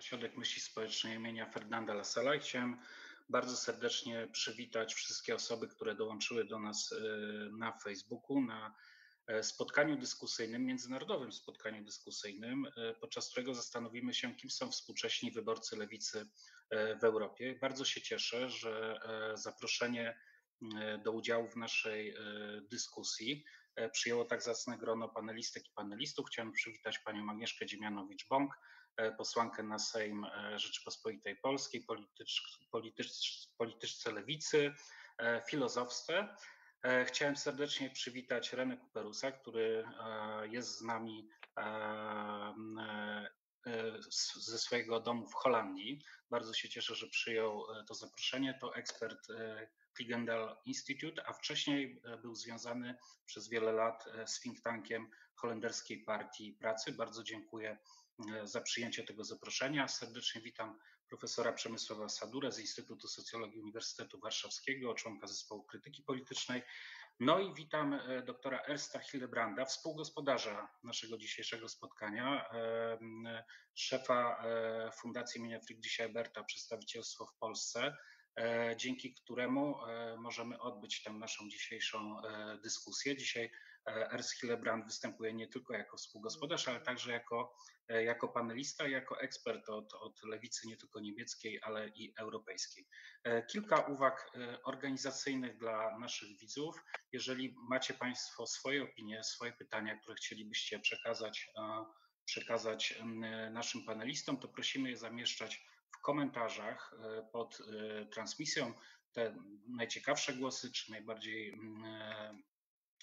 Ośrodek Myśli Społecznej imienia Ferdynanda Lasala chciałem bardzo serdecznie przywitać wszystkie osoby, które dołączyły do nas na Facebooku, na spotkaniu dyskusyjnym, międzynarodowym spotkaniu dyskusyjnym, podczas którego zastanowimy się, kim są współcześni wyborcy lewicy w Europie. Bardzo się cieszę, że zaproszenie do udziału w naszej dyskusji przyjęło tak zacne grono panelistek i panelistów. Chciałem przywitać panią Agnieszkę Dziemianowicz-Bąk, posłankę na Sejm Rzeczypospolitej Polskiej, politycz, politycz, polityczce lewicy, filozofce. Chciałem serdecznie przywitać Renę Kuperusa, który jest z nami ze swojego domu w Holandii. Bardzo się cieszę, że przyjął to zaproszenie. To ekspert Kligendal Institute, a wcześniej był związany przez wiele lat z think tankiem holenderskiej Partii Pracy. Bardzo dziękuję za przyjęcie tego zaproszenia. Serdecznie witam profesora Przemysława Sadura z Instytutu Socjologii Uniwersytetu Warszawskiego, członka zespołu krytyki politycznej. No i witam doktora Ersta Hillebranda, współgospodarza naszego dzisiejszego spotkania, szefa Fundacji imienia Friedricha Eberta, przedstawicielstwo w Polsce, dzięki któremu możemy odbyć tę naszą dzisiejszą dyskusję. Dzisiaj Ernst Hillebrand występuje nie tylko jako współgospodarz, ale także jako, jako panelista, jako ekspert od, od lewicy nie tylko niemieckiej, ale i europejskiej. Kilka uwag organizacyjnych dla naszych widzów. Jeżeli macie Państwo swoje opinie, swoje pytania, które chcielibyście przekazać, przekazać naszym panelistom, to prosimy je zamieszczać w komentarzach pod transmisją. Te najciekawsze głosy, czy najbardziej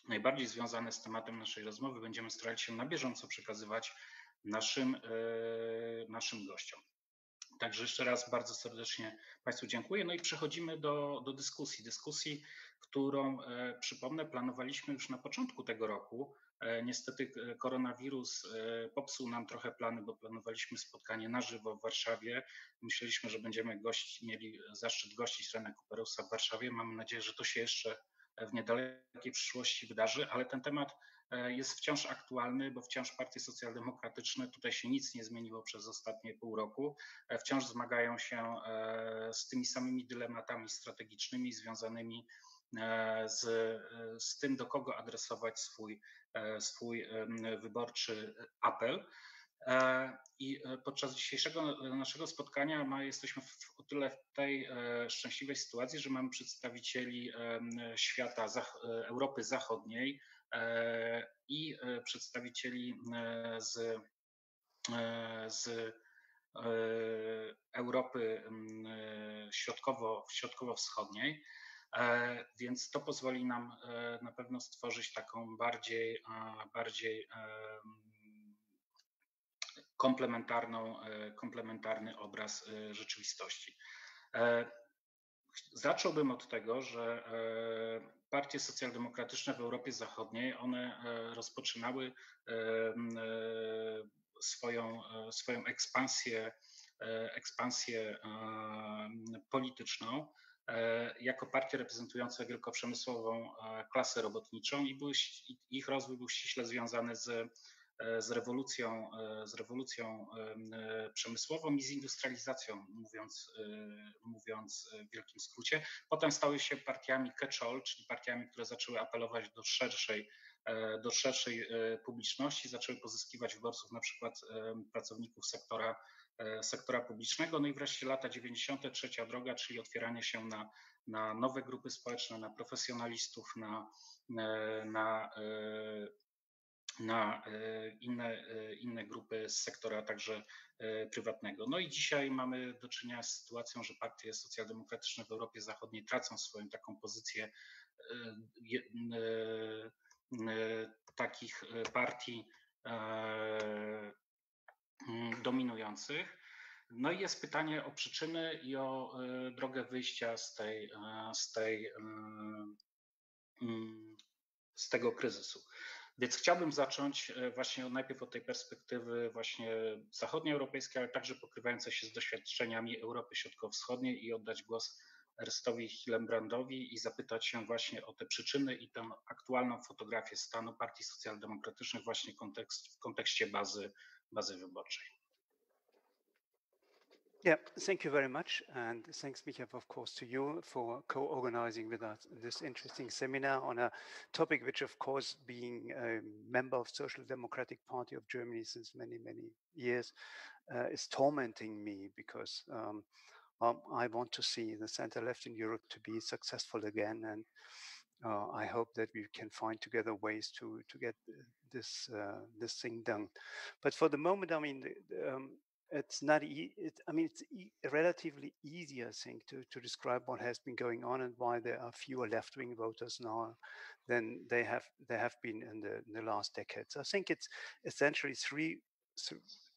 najbardziej związane z tematem naszej rozmowy będziemy starali się na bieżąco przekazywać naszym, e, naszym gościom. Także jeszcze raz bardzo serdecznie Państwu dziękuję. No i przechodzimy do, do dyskusji. Dyskusji, którą e, przypomnę, planowaliśmy już na początku tego roku. E, niestety koronawirus popsuł nam trochę plany, bo planowaliśmy spotkanie na żywo w Warszawie. Myśleliśmy, że będziemy gość, mieli zaszczyt gościć Renę Kuperusa w Warszawie. Mamy nadzieję, że to się jeszcze w niedalekiej przyszłości wydarzy, ale ten temat e, jest wciąż aktualny, bo wciąż partie socjaldemokratyczne, tutaj się nic nie zmieniło przez ostatnie pół roku, e, wciąż zmagają się e, z tymi samymi dylematami strategicznymi związanymi z, z tym, do kogo adresować swój, swój wyborczy apel. E, I e, podczas dzisiejszego e, naszego spotkania jesteśmy w, o tyle w tej szczęśliwej sytuacji, że mamy przedstawicieli świata Europy Zachodniej i przedstawicieli z, z Europy środkowo, środkowo-wschodniej. Więc to pozwoli nam na pewno stworzyć taką bardziej, bardziej komplementarną, e, komplementarny obraz e, rzeczywistości. E, zacząłbym od tego, że partie socjaldemokratyczne w Europie Zachodniej, one rozpoczynały swoją, swoją ekspansję, ekspansję polityczną jako partie reprezentujące wielkoprzemysłową klasę robotniczą i ich rozwój był ściśle związany z z rewolucją, e, z rewolucją e, przemysłową i z industrializacją, mówiąc, mówiąc w wielkim skrócie. Potem stały się partiami catch-all, czyli partiami, które zaczęły apelować do szerszej, do szerszej publiczności, zaczęły pozyskiwać wyborców na przykład pracowników sektora, sektora publicznego. No i wreszcie lata 90. trzecia droga, czyli otwieranie się na, na nowe grupy społeczne, na profesjonalistów, na, na na e, inne, e, inne grupy z sektora także e, prywatnego. No i dzisiaj mamy do czynienia z sytuacją, że partie socjaldemokratyczne w Europie Zachodniej tracą swoją taką pozycję takich partii dominujących. No i jest pytanie o przyczyny i o drogę wyjścia z tej, z tej z tego kryzysu. Więc chciałbym zacząć e, właśnie najpierw od tej perspektywy właśnie zachodnioeuropejskiej, ale także pokrywającej się z doświadczeniami Europy Środkowo-Wschodniej i oddać głos Erstowi Hillembrandowi i zapytać się właśnie o te przyczyny i tę aktualną fotografię stanu Partii Socjaldemokratycznych właśnie kontekst, w kontekście bazy, bazy wyborczej. Yeah, thank you very much. And thanks, Michael, of course, to you for co-organizing with us this interesting seminar on a topic which, of course, being a member of Social Democratic Party of Germany since many, many years, uh, is tormenting me because um, um, I want to see the center left in Europe to be successful again. And uh, I hope that we can find together ways to to get this uh, this thing done. But for the moment, I mean, um, it's not. E- it, I mean, it's e- relatively easy, I think, to to describe what has been going on and why there are fewer left-wing voters now than they have they have been in the in the last decades. I think it's essentially three.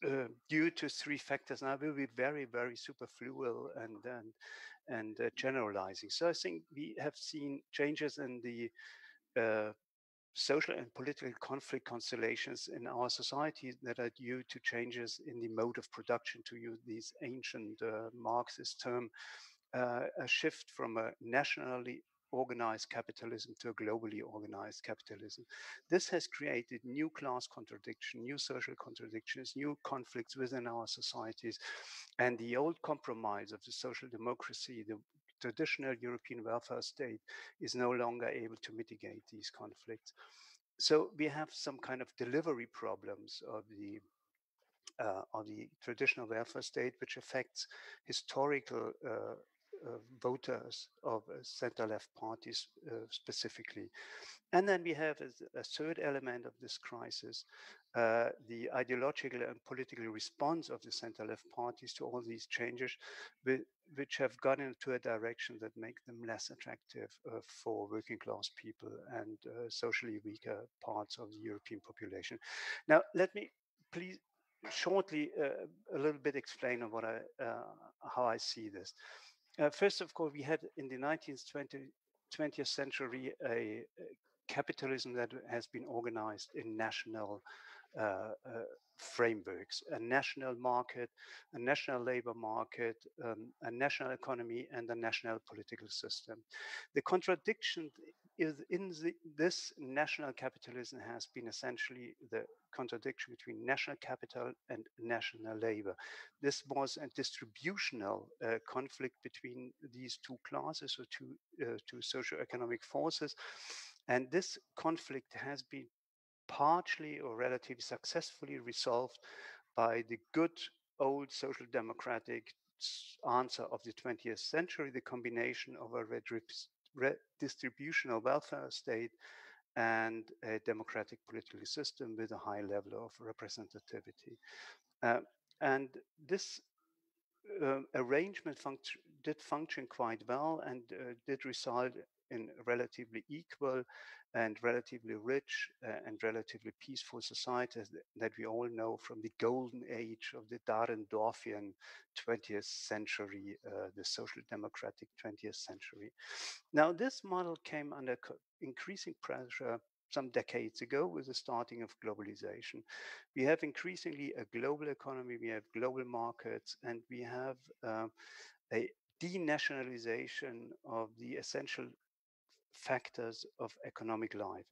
Uh, due to three factors, and I will be very, very superfluous and and and uh, generalizing. So I think we have seen changes in the uh, social and political conflict constellations in our society that are due to changes in the mode of production, to use this ancient uh, Marxist term, uh, a shift from a nationally organized capitalism to a globally organized capitalism. This has created new class contradiction, new social contradictions, new conflicts within our societies. And the old compromise of the social democracy, the traditional European welfare state, is no longer able to mitigate these conflicts. So we have some kind of delivery problems of the uh, of the traditional welfare state, which affects historical uh, voters of uh, center left parties uh, specifically. And then we have a, third element of this crisis uh, the ideological and political response of the center left parties to all these changes, which have gone into a direction that make them less attractive uh, for working class people and uh, socially weaker parts of the European population. Now, let me please shortly a little bit explain on what I, how I see this. Uh, first, of course, we had in the 19th, 20, 20th century a, a, capitalism that has been organized in national uh, uh, frameworks, a national market, a national labor market, um, a national economy, and a national political system. The contradiction is in the, this national capitalism has been essentially the contradiction between national capital and national labor. This was a distributional uh, conflict between these two classes or two, uh, two socioeconomic forces. And this conflict has been partially or relatively successfully resolved by the good old social democratic answer of the 20th century, the combination of a redistributional welfare state and a democratic political system with a high level of representativity. Uh, and this uh, arrangement funct did function quite well and uh, did result in relatively equal and relatively rich uh, and relatively peaceful societies that we all know from the golden age of the Dahrendorfian 20th century, uh, the social democratic 20th century. Now, this model came under increasing pressure some decades ago with the starting of globalization. We have increasingly a global economy, we have global markets, and we have uh, a denationalization of the essential factors of economic life.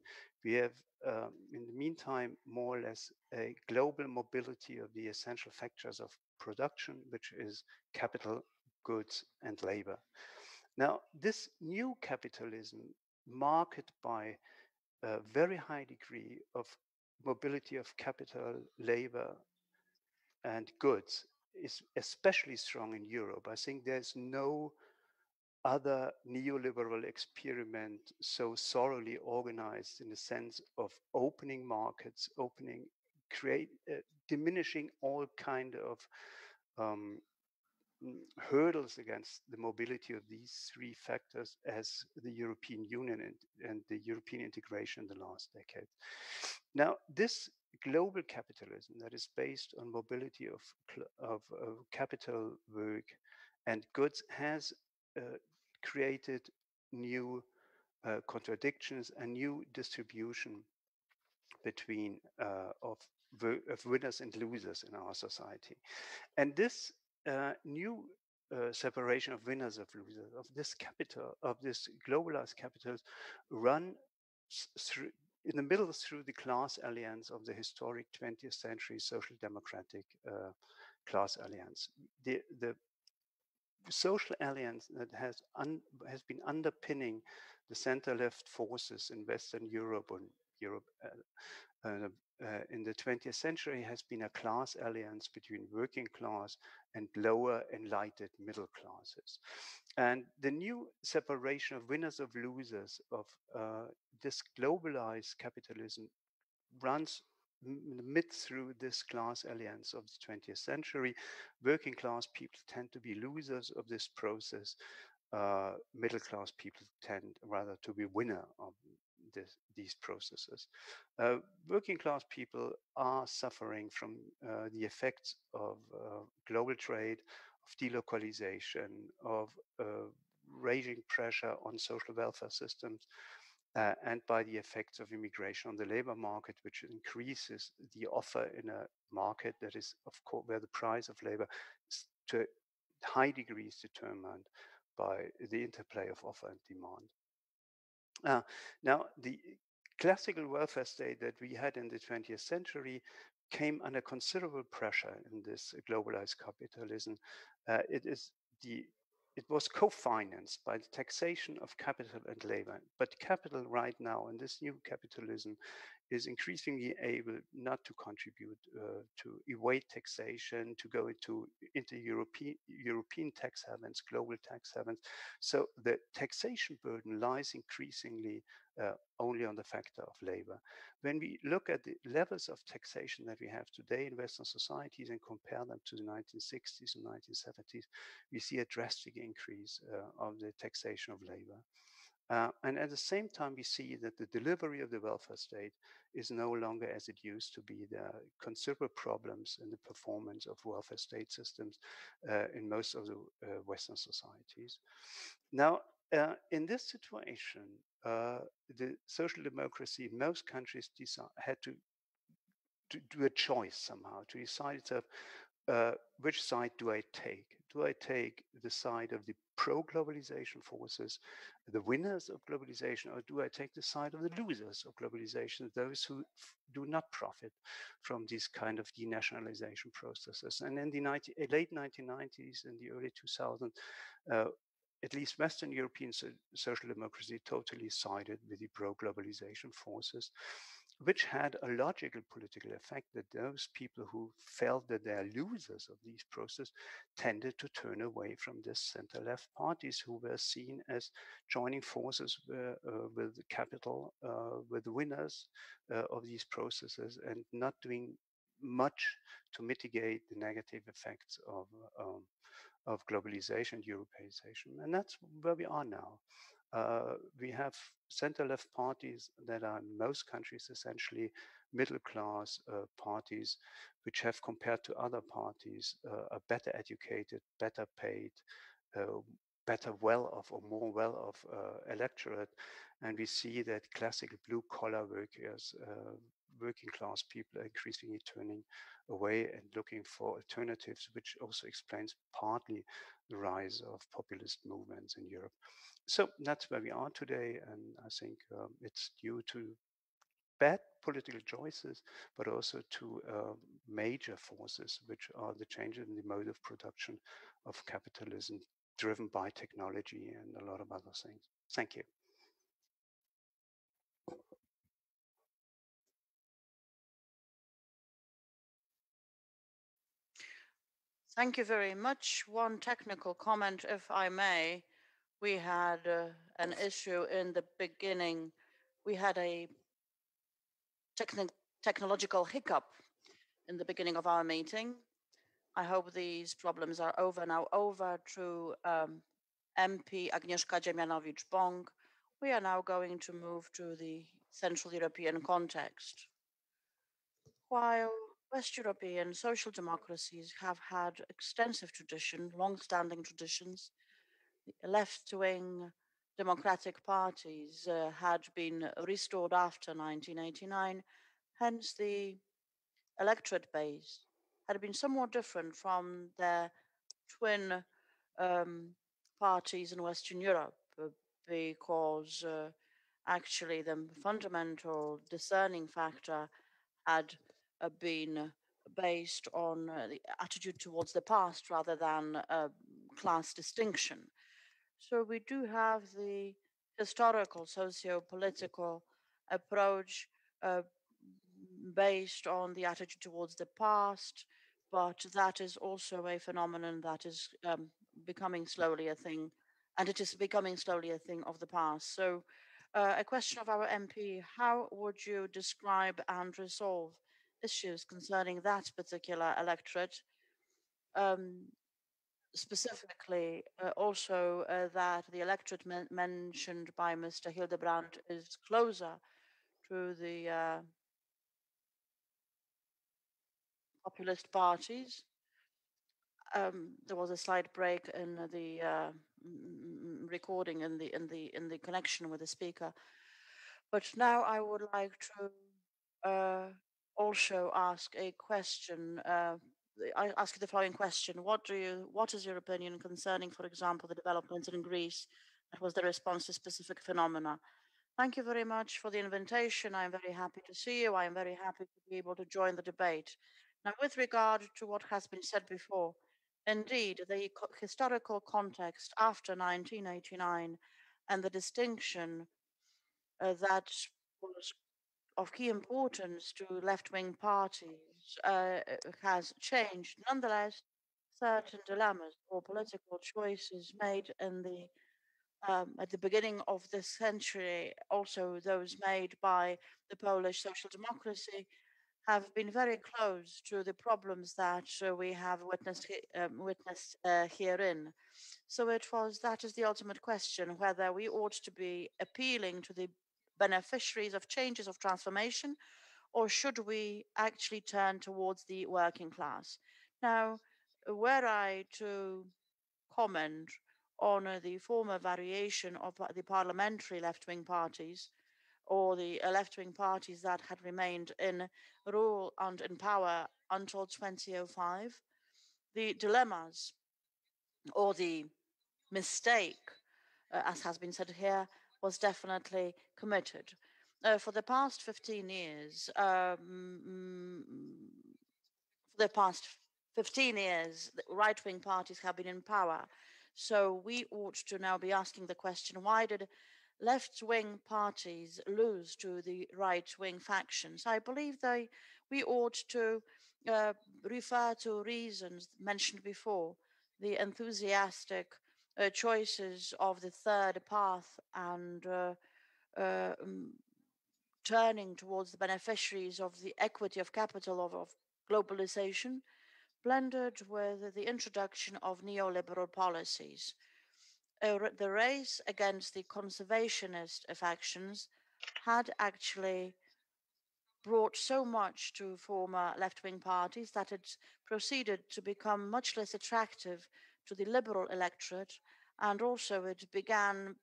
We have, um, in the meantime, more or less a global mobility of the essential factors of production, which is capital, goods, and labor. Now, this new capitalism, marked by a very high degree of mobility of capital, labor, and goods, is especially strong in Europe. I think there's no other neoliberal experiment so thoroughly organized in the sense of opening markets, opening, create, uh, diminishing all kind of um, mm, hurdles against the mobility of these three factors as the European Union and, and the European integration in the last decade. Now, this global capitalism that is based on mobility of, of, of capital, work, and goods has created new uh, contradictions and new distribution between uh, of, of, winners and losers in our society. And this uh, new uh, separation of winners of losers of this capital of this globalized capitals run through in the middle through the class alliance of the historic 20th century social democratic uh, class alliance. The, the social alliance that has, un, has been underpinning the center-left forces in Western Europe and Europe uh, uh, uh, in the 20th century has been a class alliance between working class and lower enlightened middle classes. And the new separation of winners of losers of uh, this globalized capitalism runs mid through this class alliance of the 20th century. Working class people tend to be losers of this process. Uh, middle class people tend rather to be winner of this, these processes. Uh, working class people are suffering from uh, the effects of uh, global trade, of delocalization, of uh, raging pressure on social welfare systems, uh, and by the effects of immigration on the labor market, which increases the offer in a market that is, of course, where the price of labor is to a high degree is determined by the interplay of offer and demand. Uh, now, the classical welfare state that we had in the 20th century came under considerable pressure in this globalized capitalism. Uh, it is the it was co-financed by the taxation of capital and labor. But capital right now in this new capitalism is increasingly able not to contribute uh, to evade taxation, to go into, into European, European tax havens, global tax havens. So the taxation burden lies increasingly uh, only on the factor of labor. When we look at the levels of taxation that we have today in Western societies and compare them to the 1960s and 1970s, we see a drastic increase uh, of the taxation of labor. Uh, and at the same time, we see that the delivery of the welfare state is no longer as it used to be. There are considerable problems in the performance of welfare state systems uh, in most of the uh, Western societies. Now, uh, in this situation, uh, the social democracy in most countries had to, to do a choice somehow to decide itself uh, which side do I take? Do I take the side of the pro globalization forces, the winners of globalization, or do I take the side of the losers of globalization, those who do not profit from these kind of denationalization processes? And in the 90, late 1990s and the early 2000s, uh, at least Western European so social democracy totally sided with the pro globalization forces which had a logical political effect that those people who felt that they are losers of these processes tended to turn away from this center left parties who were seen as joining forces uh, uh, with the capital, uh, with the winners uh, of these processes and not doing much to mitigate the negative effects of, um, of globalization, Europeization. And that's where we are now. Uh, we have center-left parties that are in most countries essentially middle-class uh, parties, which have compared to other parties uh, a better educated, better paid, uh, better well-off or more well-off uh, electorate. And we see that classical blue-collar workers, uh, working class people are increasingly turning away and looking for alternatives, which also explains partly the rise of populist movements in Europe so that's where we are today. And I think um, it's due to bad political choices, but also to uh, major forces, which are the changes in the mode of production of capitalism driven by technology and a lot of other things. Thank you. Thank you very much. One technical comment, if I may we had uh, an issue in the beginning. We had a techni- technological hiccup in the beginning of our meeting. I hope these problems are over now. Over to um, MP Agnieszka Dziemianowicz-Bąk. We are now going to move to the Central European context. While West European social democracies have had extensive tradition, long-standing traditions left-wing democratic parties uh, had been restored after 1989. Hence, the electorate base had been somewhat different from their twin um, parties in Western Europe uh, because uh, actually the fundamental discerning factor had uh, been based on uh, the attitude towards the past rather than uh, class distinction. So we do have the historical socio-political approach uh, based on the attitude towards the past, but that is also a phenomenon that is um, becoming slowly a thing, and it is becoming slowly a thing of the past. So uh, a question of our MP, how would you describe and resolve issues concerning that particular electorate? Um, specifically, uh, also uh, that the electorate men mentioned by Mr. Hillebrand is closer to the uh, populist parties. Um, there was a slight break in the uh, recording in the in the in the connection with the speaker. But now I would like to uh, also ask a question. I ask you the following question: What do you? What is your opinion concerning, for example, the developments in Greece? That was the response to specific phenomena. Thank you very much for the invitation. I am very happy to see you. I am very happy to be able to join the debate. Now, with regard to what has been said before, Indeed, the historical context after 1989 and the distinction uh, that was of key importance to left wing parties uh, has changed. Nonetheless, certain dilemmas or political choices made in the um, at the beginning of this century, also those made by the Polish social democracy, have been very close to the problems that uh, we have witnessed um, witnessed uh, herein. So it was that is the ultimate question whether we ought to be appealing to the beneficiaries of changes of transformation, or should we actually turn towards the working class? Now, were I to comment on uh, the former variation of the parliamentary left wing parties, or the left wing parties that had remained in rule and in power until 2005. The dilemmas or the mistake, uh, as has been said here, was definitely committed. Uh, for the past 15 years, um, for the past 15 years, right wing parties have been in power. So we ought to now be asking the question why did left wing parties lose to the right wing factions. I believe they, we ought to uh, refer to reasons mentioned before the enthusiastic uh, choices of the third path and uh, uh um, turning towards the beneficiaries of the equity of capital of, of globalization, blended with the introduction of neoliberal policies the race against the conservationist factions had actually brought so much to former left wing parties that it proceeded to become much less attractive to the liberal electorate. And also, it began,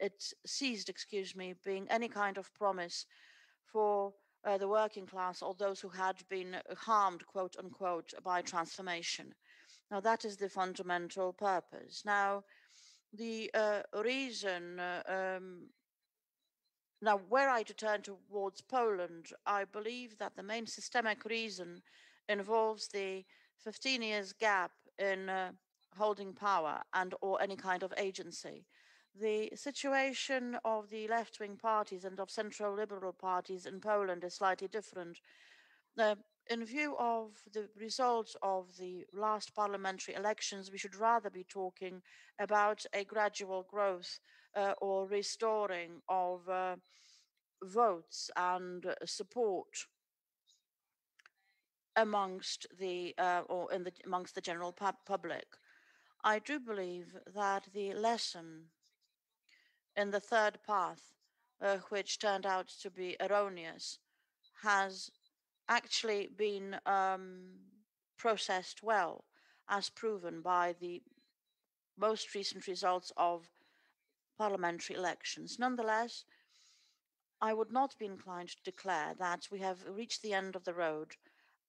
it ceased, excuse me, being any kind of promise for uh, the working class or those who had been harmed, quote unquote, by transformation. Now, that is the fundamental purpose. Now, the uh, reason uh, um, now where I to turn towards Poland, I believe that the main systemic reason involves the 15 years gap in uh, holding power and or any kind of agency. The situation of the left-wing parties and of central liberal parties in Poland is slightly different. Uh, in view of the results of the last parliamentary elections, we should rather be talking about a gradual growth uh, or restoring of uh, votes and support amongst the uh, or in the amongst the general pu public. I do believe that the lesson in the third path, uh, which turned out to be erroneous, has actually been um, processed well, as proven by the most recent results of parliamentary elections. Nonetheless, I would not be inclined to declare that we have reached the end of the road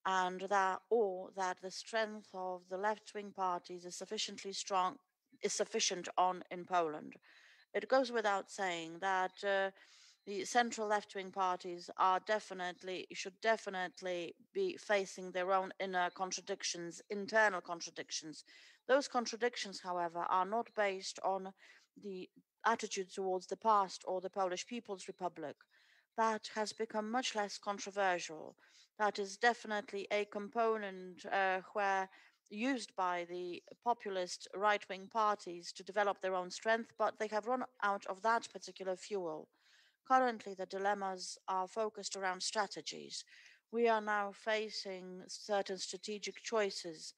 and that or that the strength of the left-wing parties is sufficiently strong is sufficient on in Poland. It goes without saying that uh, the central left-wing parties are definitely should definitely be facing their own inner contradictions, internal contradictions. Those contradictions, however, are not based on the attitude towards the past or the Polish People's Republic. That has become much less controversial. That is definitely a component uh, where used by the populist right wing parties to develop their own strength, but they have run out of that particular fuel. Currently, the dilemmas are focused around strategies. We are now facing certain strategic choices.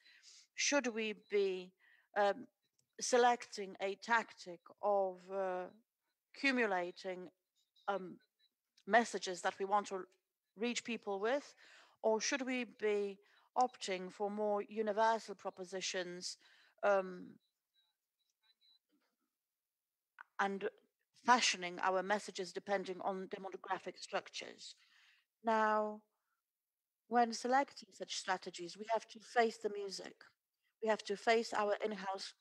Should we be um, selecting a tactic of uh, accumulating um, messages that we want to reach people with, or should we be opting for more universal propositions um, and fashioning our messages depending on demographic structures. Now, when selecting such strategies, we have to face the music. We have to face our in-house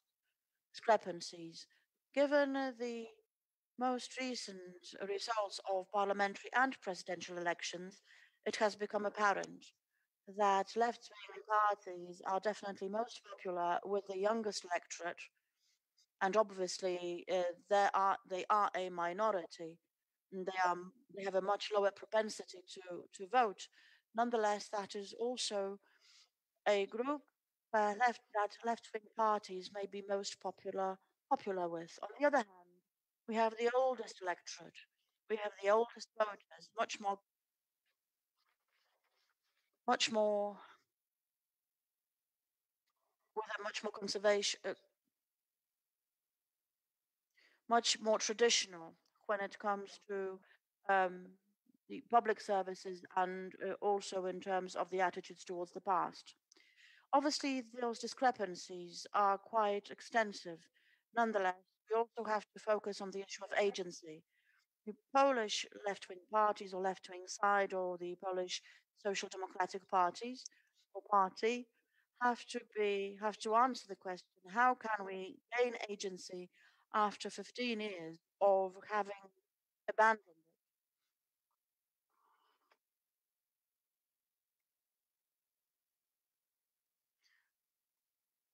discrepancies. Given the most recent results of parliamentary and presidential elections, it has become apparent that left-wing parties are definitely most popular with the youngest electorate and obviously uh, they are they are a minority. They are they have a much lower propensity to to vote. Nonetheless, that is also a group uh, left that left wing parties may be most popular popular with. On the other hand, we have the oldest electorate. We have the oldest voters, much more much more with a much more conservation uh, much more traditional when it comes to um, the public services and uh, also in terms of the attitudes towards the past. Obviously, those discrepancies are quite extensive. Nonetheless, we also have to focus on the issue of agency. The Polish left wing parties or left wing side or the Polish social democratic parties or party have to be have to answer the question how can we gain agency after 15 years of having abandoned it.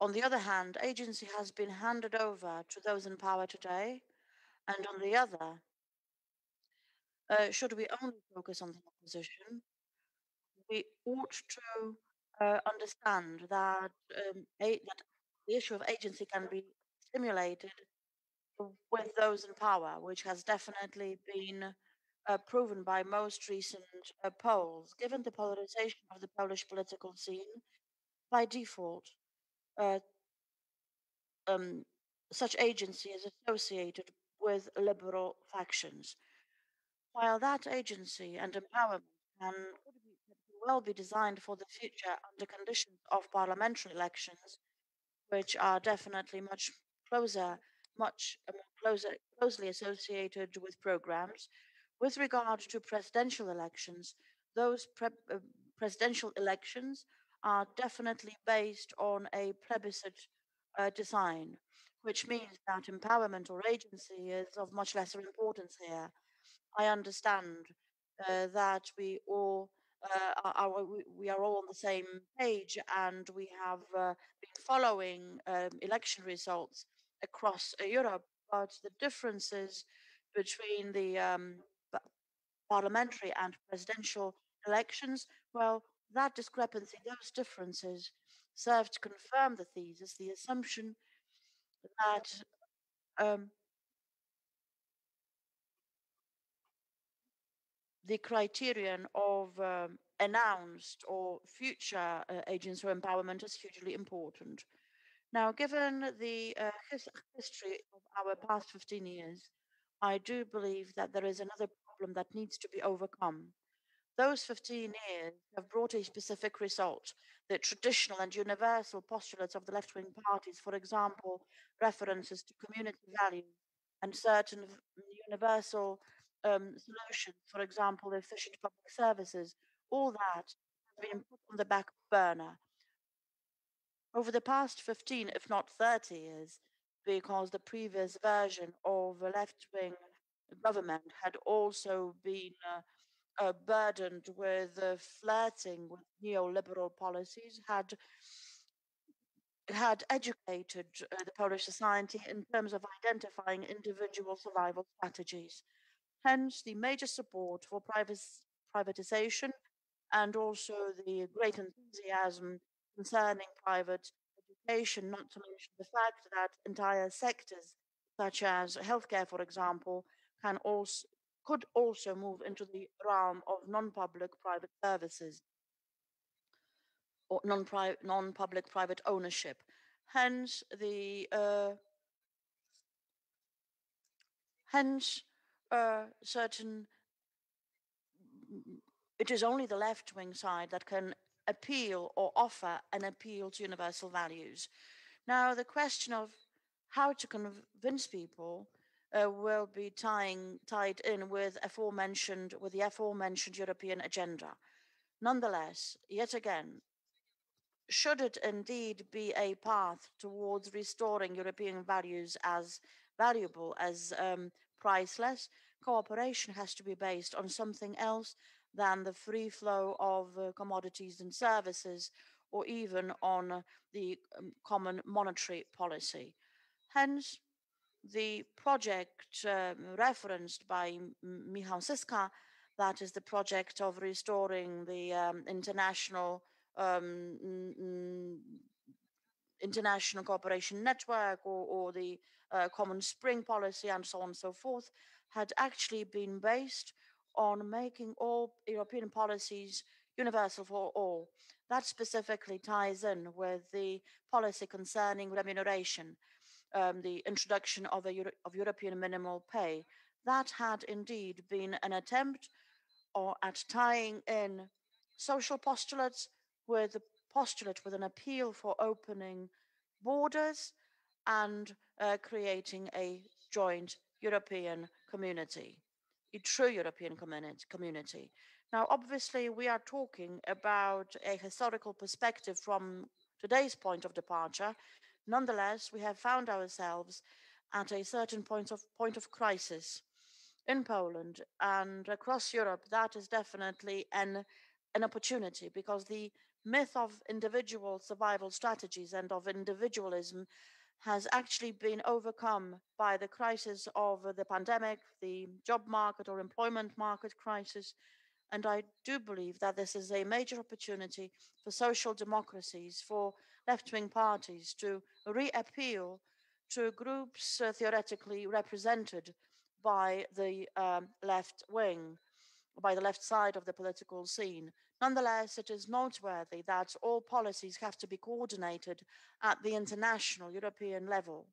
On the other hand, agency has been handed over to those in power today, and on the other, uh, should we only focus on the opposition, we ought to uh, understand that, um, a, that the issue of agency can be stimulated with those in power, which has definitely been uh, proven by most recent uh, polls. Given the polarization of the Polish political scene, by default, uh, um, such agency is associated with liberal factions. While that agency and empowerment can well be designed for the future under conditions of parliamentary elections, which are definitely much closer much more closer, closely associated with programs. With regard to presidential elections, those pre uh, presidential elections are definitely based on a plebiscite uh, design, which means that empowerment or agency is of much lesser importance here. I understand uh, that we all uh, are, we are all on the same page and we have uh, been following um, election results across uh, Europe, but the differences between the um, parliamentary and presidential elections, well, that discrepancy, those differences serve to confirm the thesis, the assumption that um, the criterion of um, announced or future uh, agents or empowerment is hugely important. Now, given the uh, his history of our past 15 years, I do believe that there is another problem that needs to be overcome. Those 15 years have brought a specific result. The traditional and universal postulates of the left wing parties, for example, references to community values and certain universal um, solutions, for example, efficient public services, all that has been put on the back burner over the past 15, if not 30 years, because the previous version of the left wing government had also been uh, uh, burdened with uh, flirting with neoliberal policies, had had educated uh, the Polish society in terms of identifying individual survival strategies. Hence, the major support for privatization and also the great enthusiasm concerning private education, not to mention the fact that entire sectors, such as healthcare, for example, can also could also move into the realm of non-public private services or non-public private ownership. Hence, the uh, hence uh, certain. It is only the left-wing side that can appeal or offer an appeal to universal values. Now, the question of how to convince people uh, will be tying, tied in with aforementioned with the aforementioned European agenda. Nonetheless, yet again, should it indeed be a path towards restoring European values as valuable as um, priceless, cooperation has to be based on something else than the free flow of uh, commodities and services or even on the um, common monetary policy. Hence, the project um, referenced by Michał Syska, that is the project of restoring the um, international um, international cooperation network or, or the uh, common spring policy and so on and so forth, had actually been based on making all European policies universal for all. That specifically ties in with the policy concerning remuneration, um, the introduction of, a Euro of European minimal pay. That had indeed been an attempt or at tying in social postulates with the postulate with an appeal for opening borders and uh, creating a joint European community a true European community. Now, obviously, we are talking about a historical perspective from today's point of departure. Nonetheless, we have found ourselves at a certain point of point of crisis in Poland and across Europe. That is definitely an an opportunity because the myth of individual survival strategies and of individualism has actually been overcome by the crisis of the pandemic, the job market or employment market crisis. And I do believe that this is a major opportunity for social democracies, for left wing parties to reappeal to groups uh, theoretically represented by the um, left wing, by the left side of the political scene. Nonetheless, it is noteworthy that all policies have to be coordinated at the international European level.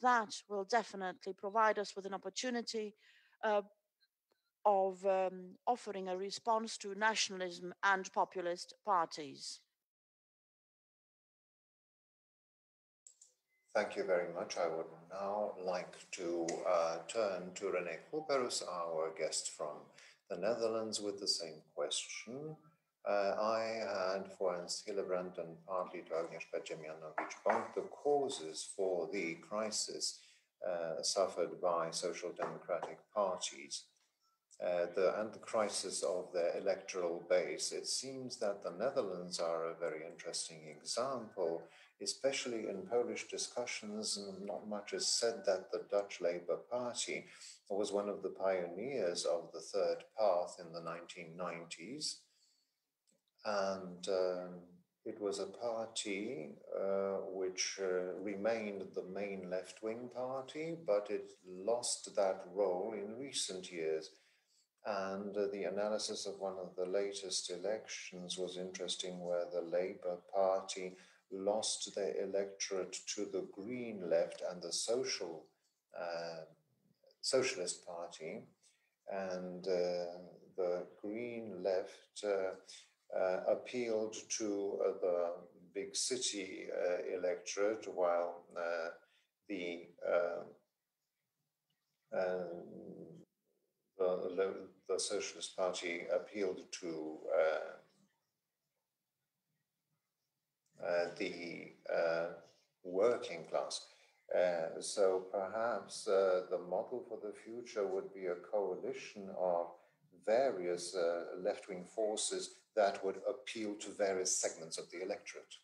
That will definitely provide us with an opportunity uh, of um, offering a response to nationalism and populist parties. Thank you very much. I would now like to uh, turn to René Cuperus, our guest from the Netherlands, with the same question. Uh, I and for Ernst Hillebrand and partly to Agnieszka Dziemianowicz both the causes for the crisis uh, suffered by social democratic parties uh, the, and the crisis of their electoral base. It seems that the Netherlands are a very interesting example, especially in Polish discussions. Not much is said that the Dutch Labour Party was one of the pioneers of the third path in the 1990s and um, it was a party uh, which uh, remained the main left wing party, but it lost that role in recent years. And uh, the analysis of one of the latest elections was interesting, where the Labour Party lost their electorate to the Green Left and the Social uh, Socialist Party, and uh, the Green Left uh, appealed to uh, the big city uh, electorate, while the the, the, Socialist Party appealed to uh, the uh, working class. Uh, so perhaps uh, the model for the future would be a coalition of various uh, left wing forces that would appeal to various segments of the electorate.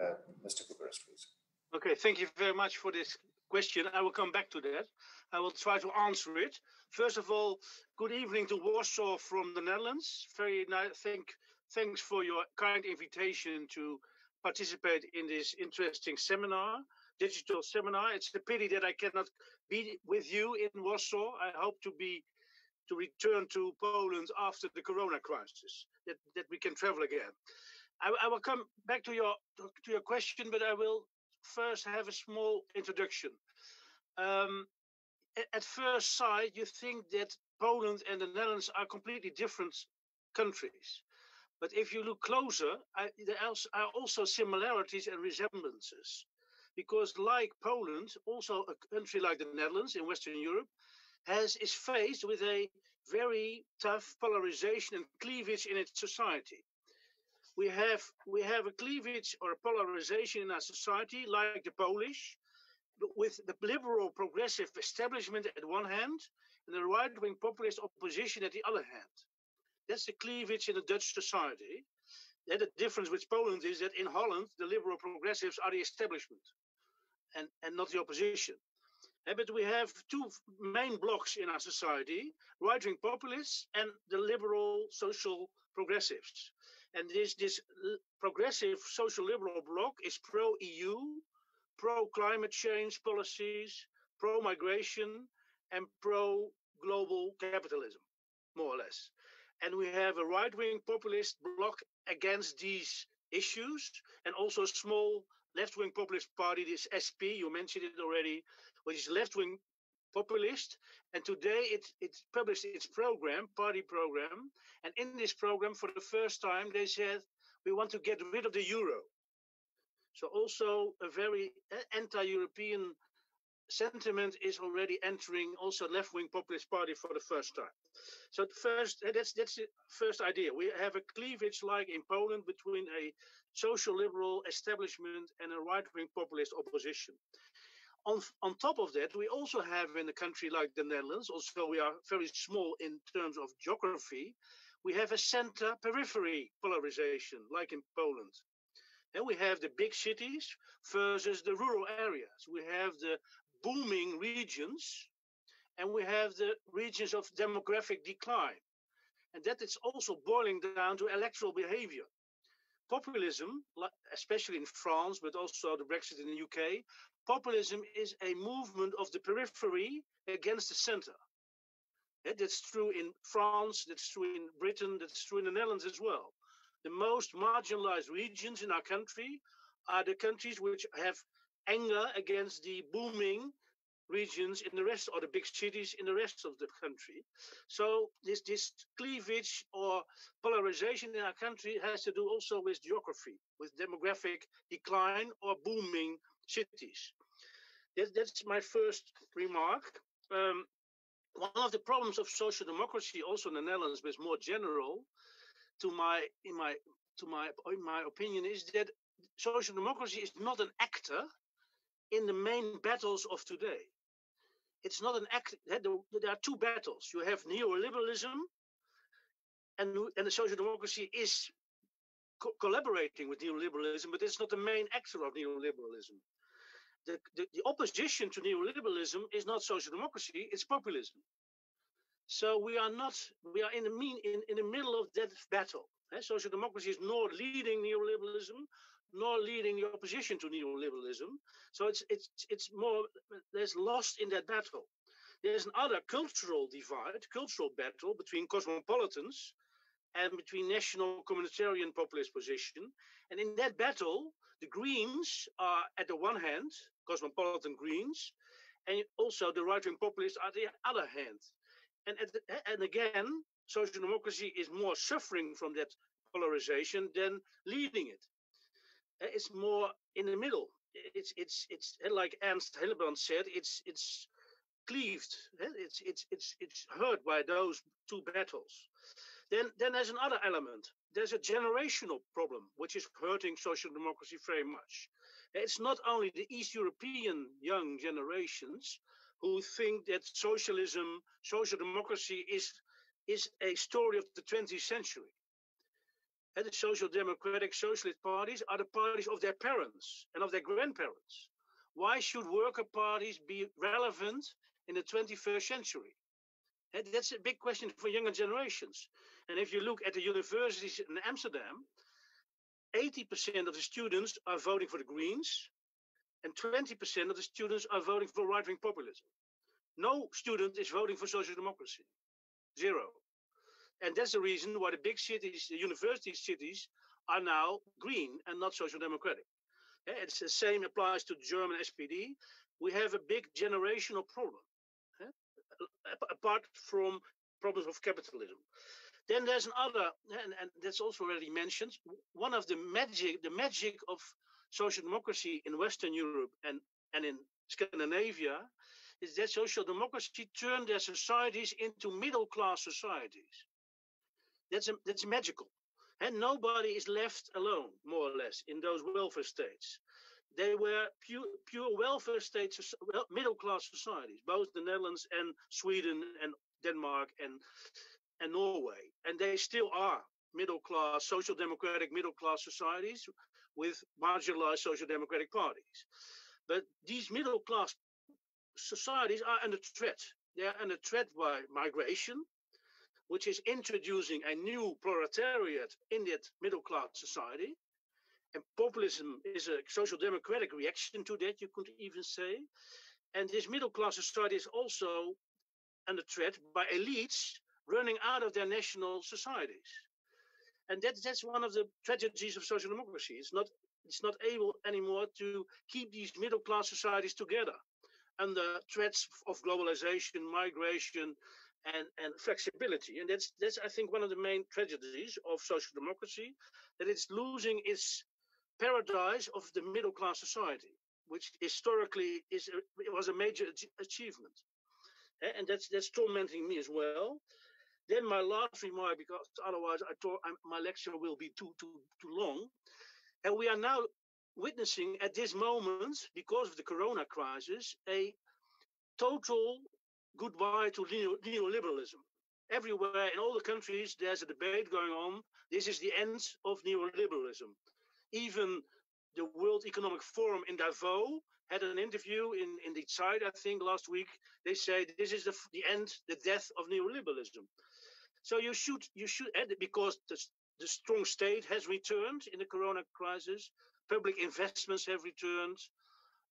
Uh, Mr. Cuperus, please. Okay, thank you very much for this question. I will come back to that. I will try to answer it. First of all, good evening to Warsaw from the Netherlands. Very nice. Thank, thanks for your kind invitation to participate in this interesting seminar, digital seminar. It's a pity that I cannot be with you in Warsaw. I hope to be to return to Poland after the Corona crisis, that, that we can travel again. I, I will come back to your to your question, but I will first have a small introduction. Um, at first sight, you think that Poland and the Netherlands are completely different countries. But if you look closer, I, there are also similarities and resemblances. Because, like Poland, also a country like the Netherlands in Western Europe has is faced with a very tough polarization and cleavage in its society. We have we have a cleavage or a polarization in our society, like the Polish, with the liberal progressive establishment at one hand and the right wing populist opposition at the other hand. That's the cleavage in the Dutch society. The difference with Poland is that in Holland, the liberal progressives are the establishment and, and not the opposition. Eh, but we have two main blocks in our society right wing populists and the liberal social progressives. And this, this progressive social liberal bloc is pro EU pro climate change policies, pro migration, and pro global capitalism, more or less. And we have a right wing populist bloc against these issues, and also a small left wing populist party, this SP, you mentioned it already, which is left wing populist. And today it, it published its program, party program. And in this program, for the first time, they said, we want to get rid of the euro. So also a very eh, anti-European sentiment is already entering also left-wing populist party for the first time. So first, eh, that's that's the first idea. We have a cleavage like in Poland between a social liberal establishment and a right-wing populist opposition. On, on top of that, we also have in a country like the Netherlands, also we are very small in terms of geography, we have a center periphery polarization like in Poland. And we have the big cities versus the rural areas. We have the booming regions and we have the regions of demographic decline. And that is also boiling down to electoral behavior. Populism, especially in France, but also the Brexit in the UK, populism is a movement of the periphery against the center. That's true in France, that's true in Britain, that's true in the Netherlands as well the most marginalized regions in our country are the countries which have anger against the booming regions in the rest or the big cities in the rest of the country. So this this cleavage or polarization in our country has to do also with geography, with demographic decline or booming cities. That, that's my first remark. Um, one of the problems of social democracy, also in the Netherlands, but more general, to my in my to my in my opinion is that social democracy is not an actor in the main battles of today. It's not an act. There are two battles. You have neoliberalism, and and the social democracy is co collaborating with neoliberalism, but it's not the main actor of neoliberalism. The, the, the opposition to neoliberalism is not social democracy; it's populism. So we are not, we are in the mean, in, in the middle of that battle. Eh? Social democracy is nor leading neoliberalism, nor leading the opposition to neoliberalism. So it's it's it's more there's lost in that battle. There's another cultural divide, cultural battle between cosmopolitans and between national communitarian populist position. And in that battle, the Greens are at the one hand, cosmopolitan Greens, and also the right-wing populists are the other hand. And, and again, social democracy is more suffering from that polarization than leading it. Uh, it's more in the middle. It's it's it's uh, like Ernst Hillebrand said. It's it's cleaved. Uh, it's it's it's it's hurt by those two battles. Then then there's another element. there's a generational problem which is hurting social democracy very much. It's not only the East European young generations who think that socialism, social democracy is, is a story of the 20th century. And the social democratic socialist parties are the parties of their parents and of their grandparents. Why should worker parties be relevant in the 21st century? And that's a big question for younger generations. And if you look at the universities in Amsterdam, 80% of the students are voting for the Greens, and 20% of the students are voting for right wing populism. No student is voting for social democracy. Zero. And that's the reason why the big cities, the university cities, are now green and not social democratic. It's the same applies to German SPD. We have a big generational problem, apart from problems of capitalism. Then there's another, and, and that's also already mentioned. One of the magic, the magic of social democracy in Western Europe and, and in Scandinavia is that social democracy turned their societies into middle class societies. That's, a, that's magical. And nobody is left alone, more or less, in those welfare states. They were pure, pure welfare states, middle class societies, both the Netherlands and Sweden and Denmark and and Norway, and they still are middle class, social democratic middle class societies with marginalized social democratic parties. But these middle class societies are under threat. They are under threat by migration, which is introducing a new proletariat in that middle class society. And populism is a social democratic reaction to that, you could even say. And this middle class society is also under threat by elites running out of their national societies. And that, that's one of the tragedies of social democracy. It's not, it's not able anymore to keep these middle class societies together under threats of globalization, migration, and, and flexibility. And that's, that's, I think, one of the main tragedies of social democracy, that it's losing its paradise of the middle class society, which historically is a, it was a major achievement. And that's, that's tormenting me as well. Then my last remark, because otherwise I thought my lecture will be too too too long, and we are now witnessing at this moment, because of the Corona crisis, a total goodbye to neoliberalism. Everywhere in all the countries, there's a debate going on. This is the end of neoliberalism. Even the World Economic Forum in Davos had an interview in, in the Zeit, I think, last week. They say this is the, the end, the death of neoliberalism. So you should you should add because the, the strong state has returned in the corona crisis. Public investments have returned.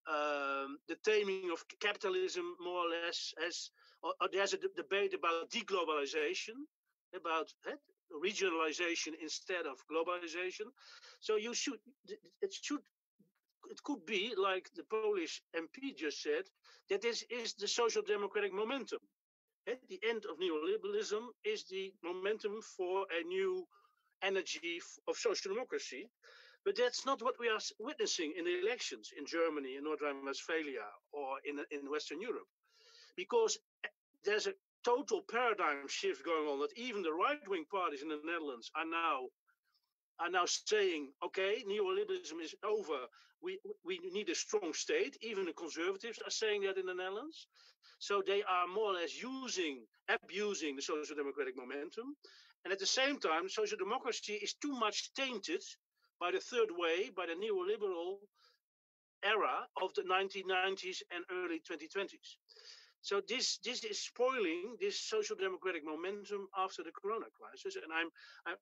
Um, the taming of capitalism, more or less, has. Or, or there's a d- debate about deglobalization, about eh, regionalization instead of globalization. So you should it should it could be like the Polish MP just said that this is the social democratic momentum. At the end of neoliberalism is the momentum for a new energy of social democracy. But that's not what we are witnessing in the elections in Germany, in North Rhine-Westphalia, or in, in Western Europe. Because eh, there's a total paradigm shift going on that even the right-wing parties in the Netherlands are now are now saying, okay, neoliberalism is over. We we need a strong state. Even the conservatives are saying that in the Netherlands. So they are more or less using, abusing the social democratic momentum. And at the same time, social democracy is too much tainted by the third way, by the neoliberal era of the 1990s and early 2020s. So this this is spoiling this social democratic momentum after the Corona crisis, and I'm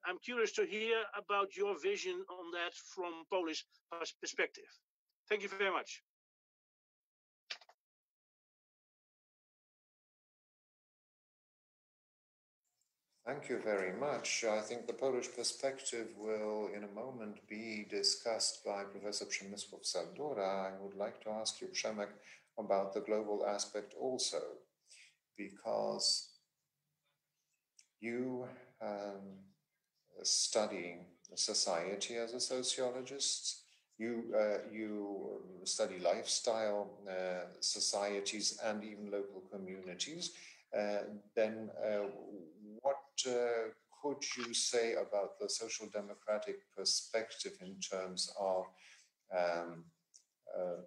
I'm curious to hear about your vision on that from Polish perspective. Thank you very much. Thank you very much. I think the Polish perspective will, in a moment, be discussed by Professor Przemysław Sadura. I would like to ask you, Przemek, about the global aspect also, because you um, studying society as a sociologist, you uh, you study lifestyle, uh, societies, and even local communities. Uh, then uh, what uh, could you say about the social democratic perspective in terms of um, uh,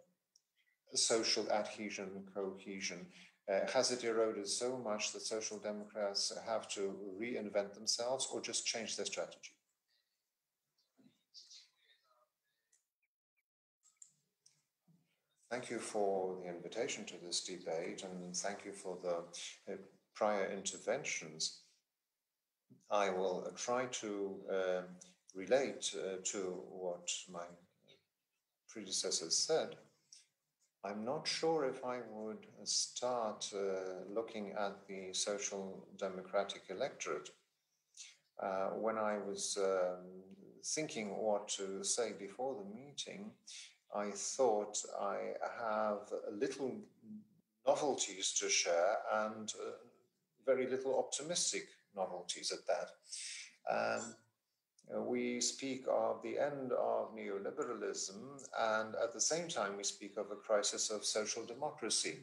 social adhesion and cohesion? Uh, has it eroded so much that social democrats have to reinvent themselves or just change their strategy? Thank you for the invitation to this debate and thank you for the uh, prior interventions. I will uh, try to uh, relate uh, to what my predecessors said. I'm not sure if I would start uh, looking at the social democratic electorate. Uh, when I was um, thinking what to say before the meeting, I thought I have a little novelties to share and uh, very little optimistic novelties at that. Um, we speak of the end of neoliberalism, and at the same time, we speak of a crisis of social democracy.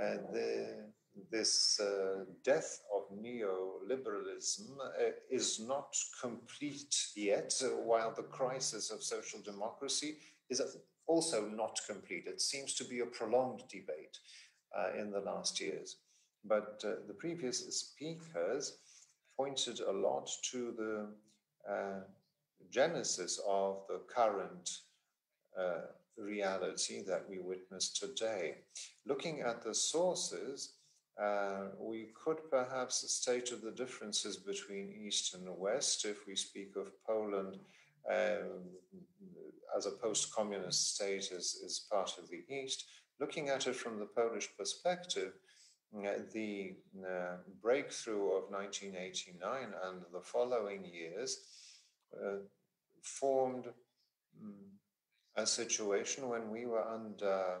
Uh, the, this uh, death of neoliberalism uh, is not complete yet, uh, while the crisis of social democracy is also not complete. It seems to be a prolonged debate uh, in the last years. But the previous speakers pointed a lot to the uh, genesis of the current uh, reality that we witness today. Looking at the sources, uh, we could perhaps state of the differences between East and West if we speak of Poland um, as a post communist state as, as part of the East. Looking at it from the Polish perspective, the uh, breakthrough of 1989 and the following years uh, formed um, a situation when we were under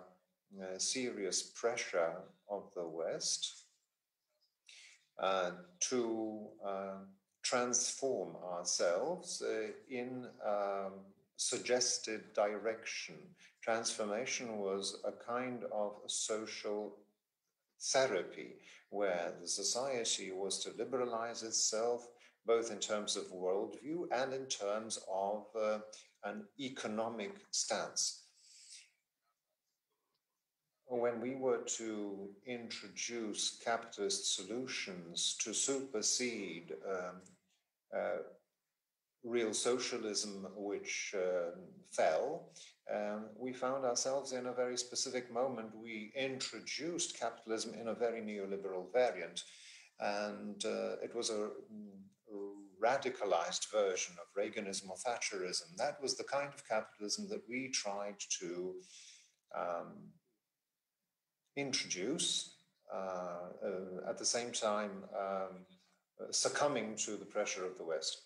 uh, serious pressure of the West uh, to uh, transform ourselves in um, suggested direction. Transformation was a kind of social therapy where the society was to liberalize itself both in terms of worldview and in terms of uh, an economic stance. When we were to introduce capitalist solutions to supersede um, uh, real socialism, which uh, fell, um, we found ourselves in a very specific moment. We introduced capitalism in a very neoliberal variant, and uh, it was a radicalized version of Reaganism or Thatcherism. That was the kind of capitalism that we tried to um, introduce uh, uh, at the same time um, succumbing to the pressure of the West.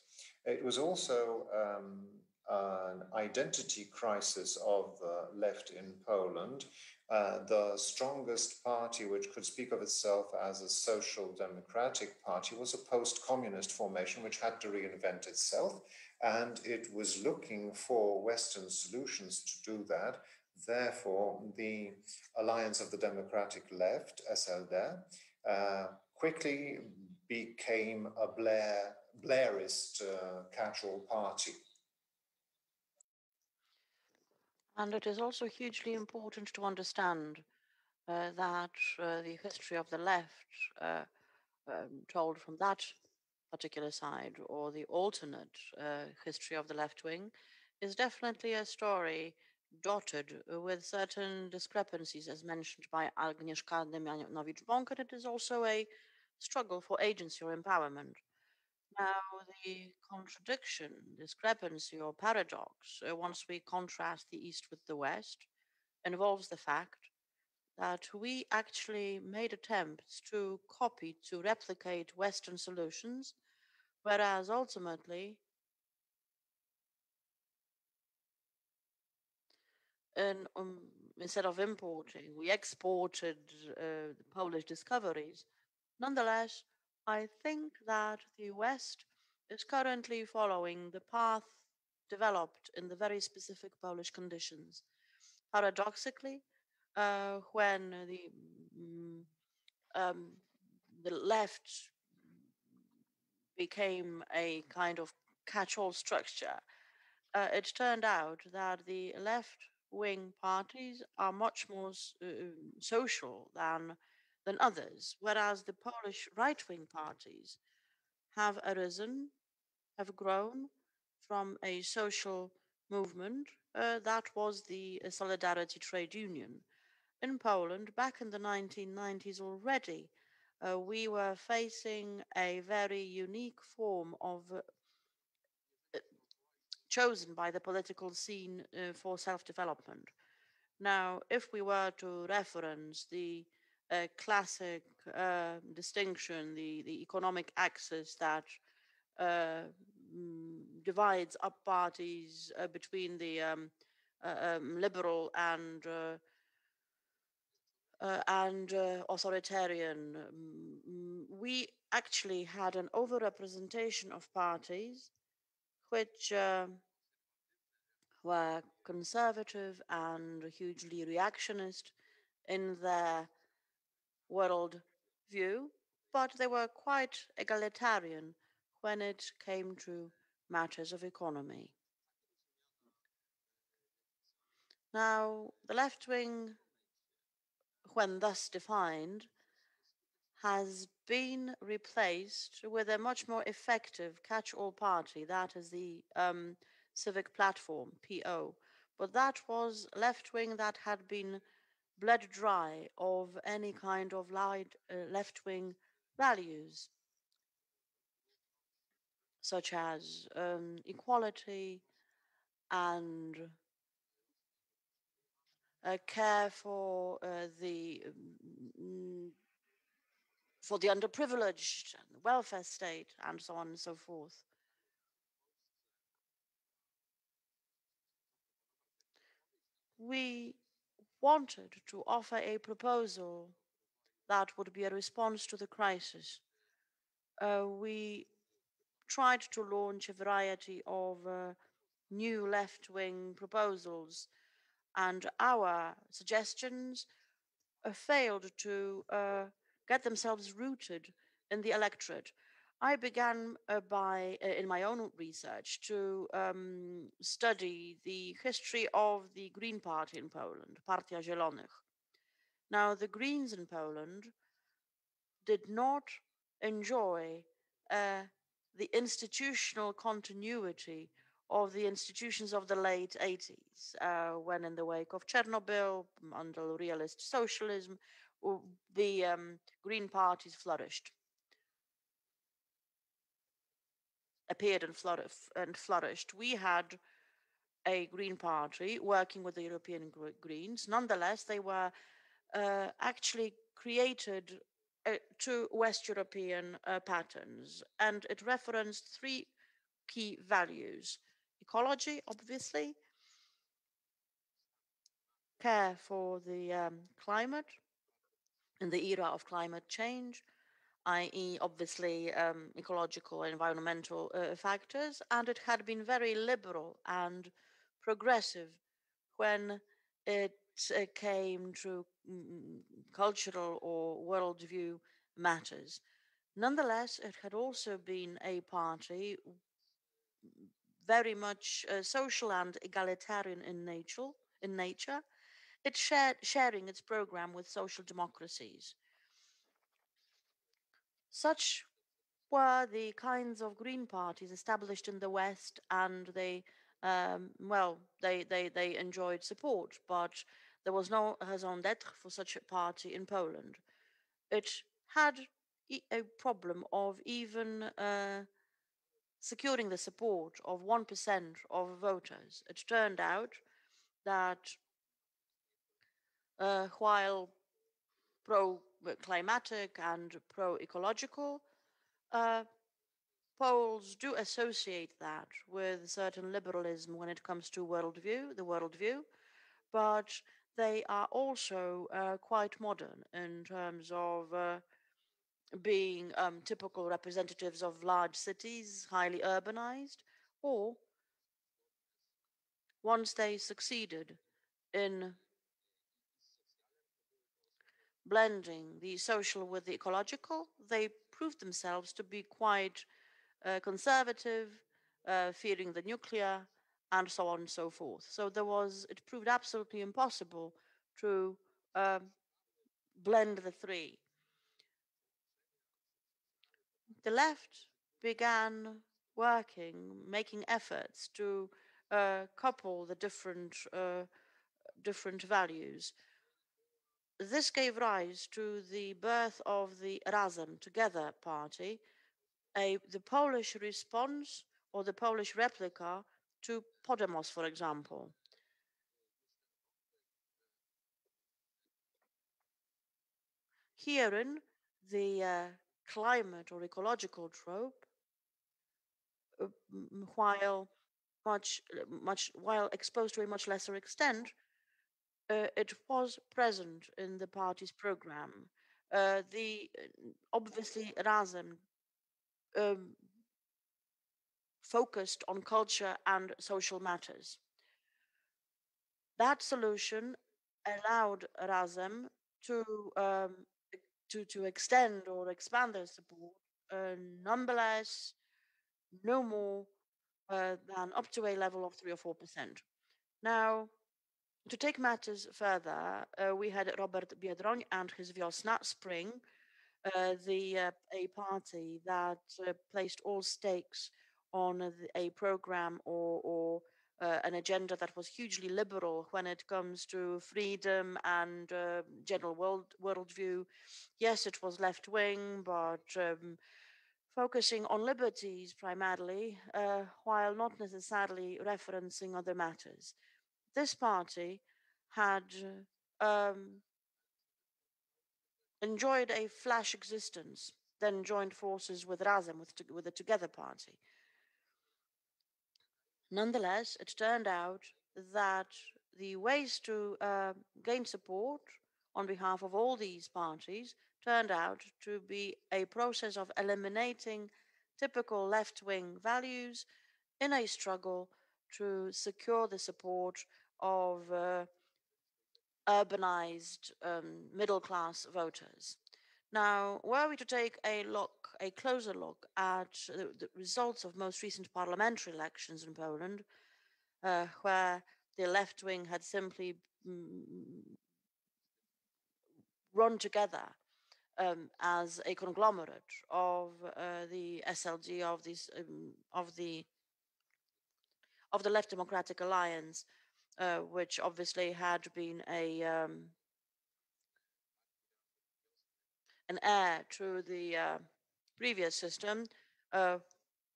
It was also um, an identity crisis of the left in Poland uh, the strongest party which could speak of itself as a social democratic party was a post communist formation which had to reinvent itself. And it was looking for Western solutions to do that. Therefore, the Alliance of the Democratic Left, SLD, uh, quickly became a Blair, Blairist uh, catch-all party. And it is also hugely important to understand uh, that uh, the history of the left, uh, um, told from that particular side, or the alternate uh, history of the left wing, is definitely a story dotted with certain discrepancies, as mentioned by Agnieszka Dziemianowicz-Bąk, and it is also a struggle for agency or empowerment. Now, the contradiction, discrepancy, or paradox, uh, once we contrast the East with the West, involves the fact that we actually made attempts to copy, to replicate Western solutions, whereas ultimately, um, instead of importing, we exported uh, Polish discoveries. Nonetheless, I think that the West is currently following the path developed in the very specific Polish conditions. Paradoxically, uh, when the mm, um, the left became a kind of catch-all structure, uh, it turned out that the left-wing parties are much more uh, social than than others, whereas the Polish right-wing parties have arisen, have grown from a social movement uh, that was the uh, Solidarity Trade Union. In Poland, back in the 1990s already, uh, we were facing a very unique form of uh, uh, chosen by the political scene uh, for self-development. Now, if we were to reference the uh, classic uh, distinction, the, the economic axis that mm, divides up parties between the um, um, liberal and uh, and uh, authoritarian. We actually had an overrepresentation of parties which uh, were conservative and hugely reactionist in their world view, but they were quite egalitarian when it came to matters of economy. Now, the left wing when thus defined, has been replaced with a much more effective catch-all party, that is the um, Civic Platform, PO. But that was left-wing that had been bled dry of any kind of uh, left-wing values, such as um, equality and uh, care for uh, the um, for the underprivileged and the welfare state and so on and so forth. We wanted to offer a proposal that would be a response to the crisis. Uh, we tried to launch a variety of uh, new left wing proposals and our suggestions uh, failed to uh, get themselves rooted in the electorate. I began uh, by, uh, in my own research, to um, study the history of the Green Party in Poland, Partia Zielonych. Now, the Greens in Poland did not enjoy uh, the institutional continuity of the institutions of the late 80s, uh, when in the wake of Chernobyl, under realist socialism, the um, Green parties flourished, appeared and, and flourished. We had a Green Party working with the European Greens. Nonetheless, they were uh, actually created uh, to West European uh, patterns, and it referenced three key values ecology, obviously, care for the um, climate in the era of climate change, i.e., obviously um, ecological and environmental uh, factors, and it had been very liberal and progressive when it uh, came to mm, cultural or worldview matters. Nonetheless, it had also been a party very much uh, social and egalitarian in nature. In nature, it shared sharing its program with social democracies. Such were the kinds of green parties established in the West, and they, um, well, they, they, they enjoyed support, but there was no raison d'être for such a party in Poland. It had a problem of even uh, securing the support of 1% of voters. It turned out that uh, while pro climatic and pro ecological, uh, Poles do associate that with certain liberalism when it comes to worldview, the worldview, but they are also uh, quite modern in terms of uh, being um, typical representatives of large cities, highly urbanized, or once they succeeded in blending the social with the ecological, they proved themselves to be quite uh, conservative, uh, fearing the nuclear, and so on and so forth. So there was, it proved absolutely impossible to um, blend the three. The left began working, making efforts to uh, couple the different uh, different values. This gave rise to the birth of the Razem Together party, a, the Polish response or the Polish replica to Podemos, for example. Herein, the uh, climate or ecological trope, uh, while much, much, while exposed to a much lesser extent, uh, it was present in the party's program. Uh, the obviously Razem um, focused on culture and social matters. That solution allowed Razem to um, to to extend or expand their support, uh, nonetheless, no more uh, than up to a level of three or four percent. Now, to take matters further, uh, we had Robert Biedroń and his Wiosna Spring, uh, the uh, a party that uh, placed all stakes on a, program or, or uh, an agenda that was hugely liberal when it comes to freedom and uh, general world worldview. Yes, it was left wing, but um, focusing on liberties primarily, while not necessarily referencing other matters this party had um, enjoyed a flash existence, then joined forces with Razem, with, with the Together Party. Nonetheless, it turned out that the ways to uh, gain support on behalf of all these parties turned out to be a process of eliminating typical left wing values in a struggle to secure the support of uh, urbanized um, middle class voters. Now, were we to take a look, a closer look at the, the results of most recent parliamentary elections in Poland, uh, where the left wing had simply mm, run together um, as a conglomerate of uh, the SLD of these um, of the of the Left Democratic Alliance, uh, which obviously had been a um, an heir to the uh, previous system, uh,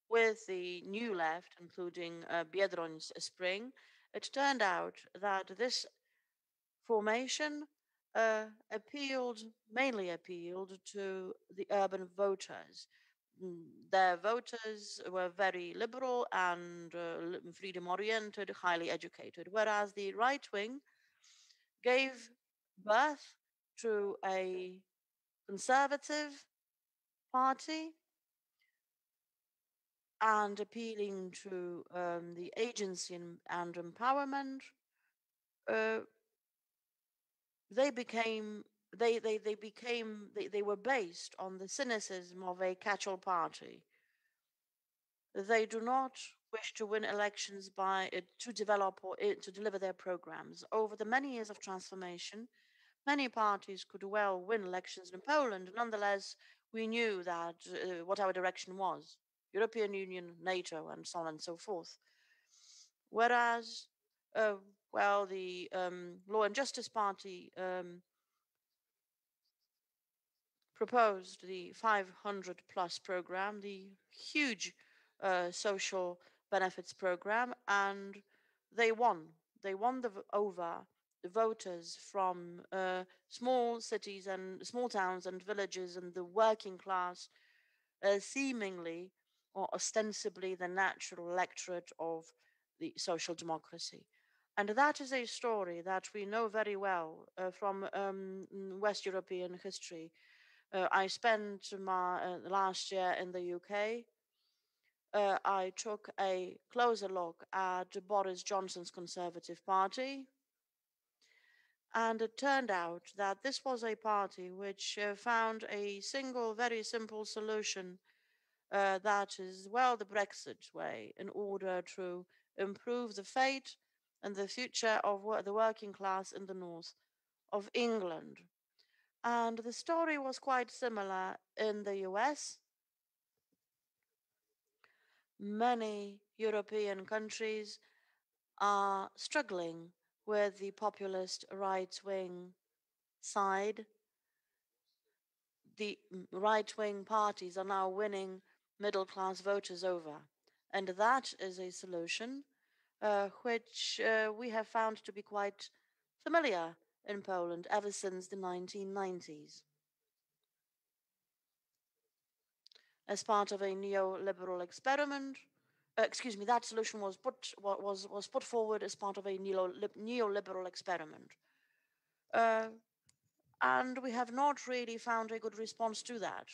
with the new left, including uh, Biedroń's Spring, it turned out that this formation uh, appealed, mainly appealed to the urban voters, their voters were very liberal and uh, freedom oriented, highly educated, whereas the right wing gave birth to a conservative party and appealing to um, the agency and, and empowerment, uh, they became they, they, they became, they, they were based on the cynicism of a catch-all party. They do not wish to win elections by uh, to develop or uh, to deliver their programs. Over the many years of transformation, many parties could well win elections in Poland. Nonetheless, we knew that uh, what our direction was: European Union, NATO, and so on and so forth. Whereas, uh, well, the um, Law and Justice Party um, proposed the 500 plus program, the huge uh, social benefits program, and they won. They won the, over the voters from uh, small cities and small towns and villages and the working class, uh, seemingly or ostensibly the natural electorate of the social democracy. And that is a story that we know very well uh, from um, West European history. Uh, I spent my uh, last year in the UK. Uh, I took a closer look at Boris Johnson's Conservative Party. And it turned out that this was a party which uh, found a single, very simple solution uh, that is, well, the Brexit way in order to improve the fate and the future of the working class in the north of England. And the story was quite similar in the US. Many European countries are struggling with the populist right wing side. The right wing parties are now winning middle class voters over. And that is a solution uh, which uh, we have found to be quite familiar in Poland ever since the 1990s. As part of a neoliberal experiment, uh, excuse me, that solution was put was was put forward as part of a neoliberal experiment, uh, and we have not really found a good response to that.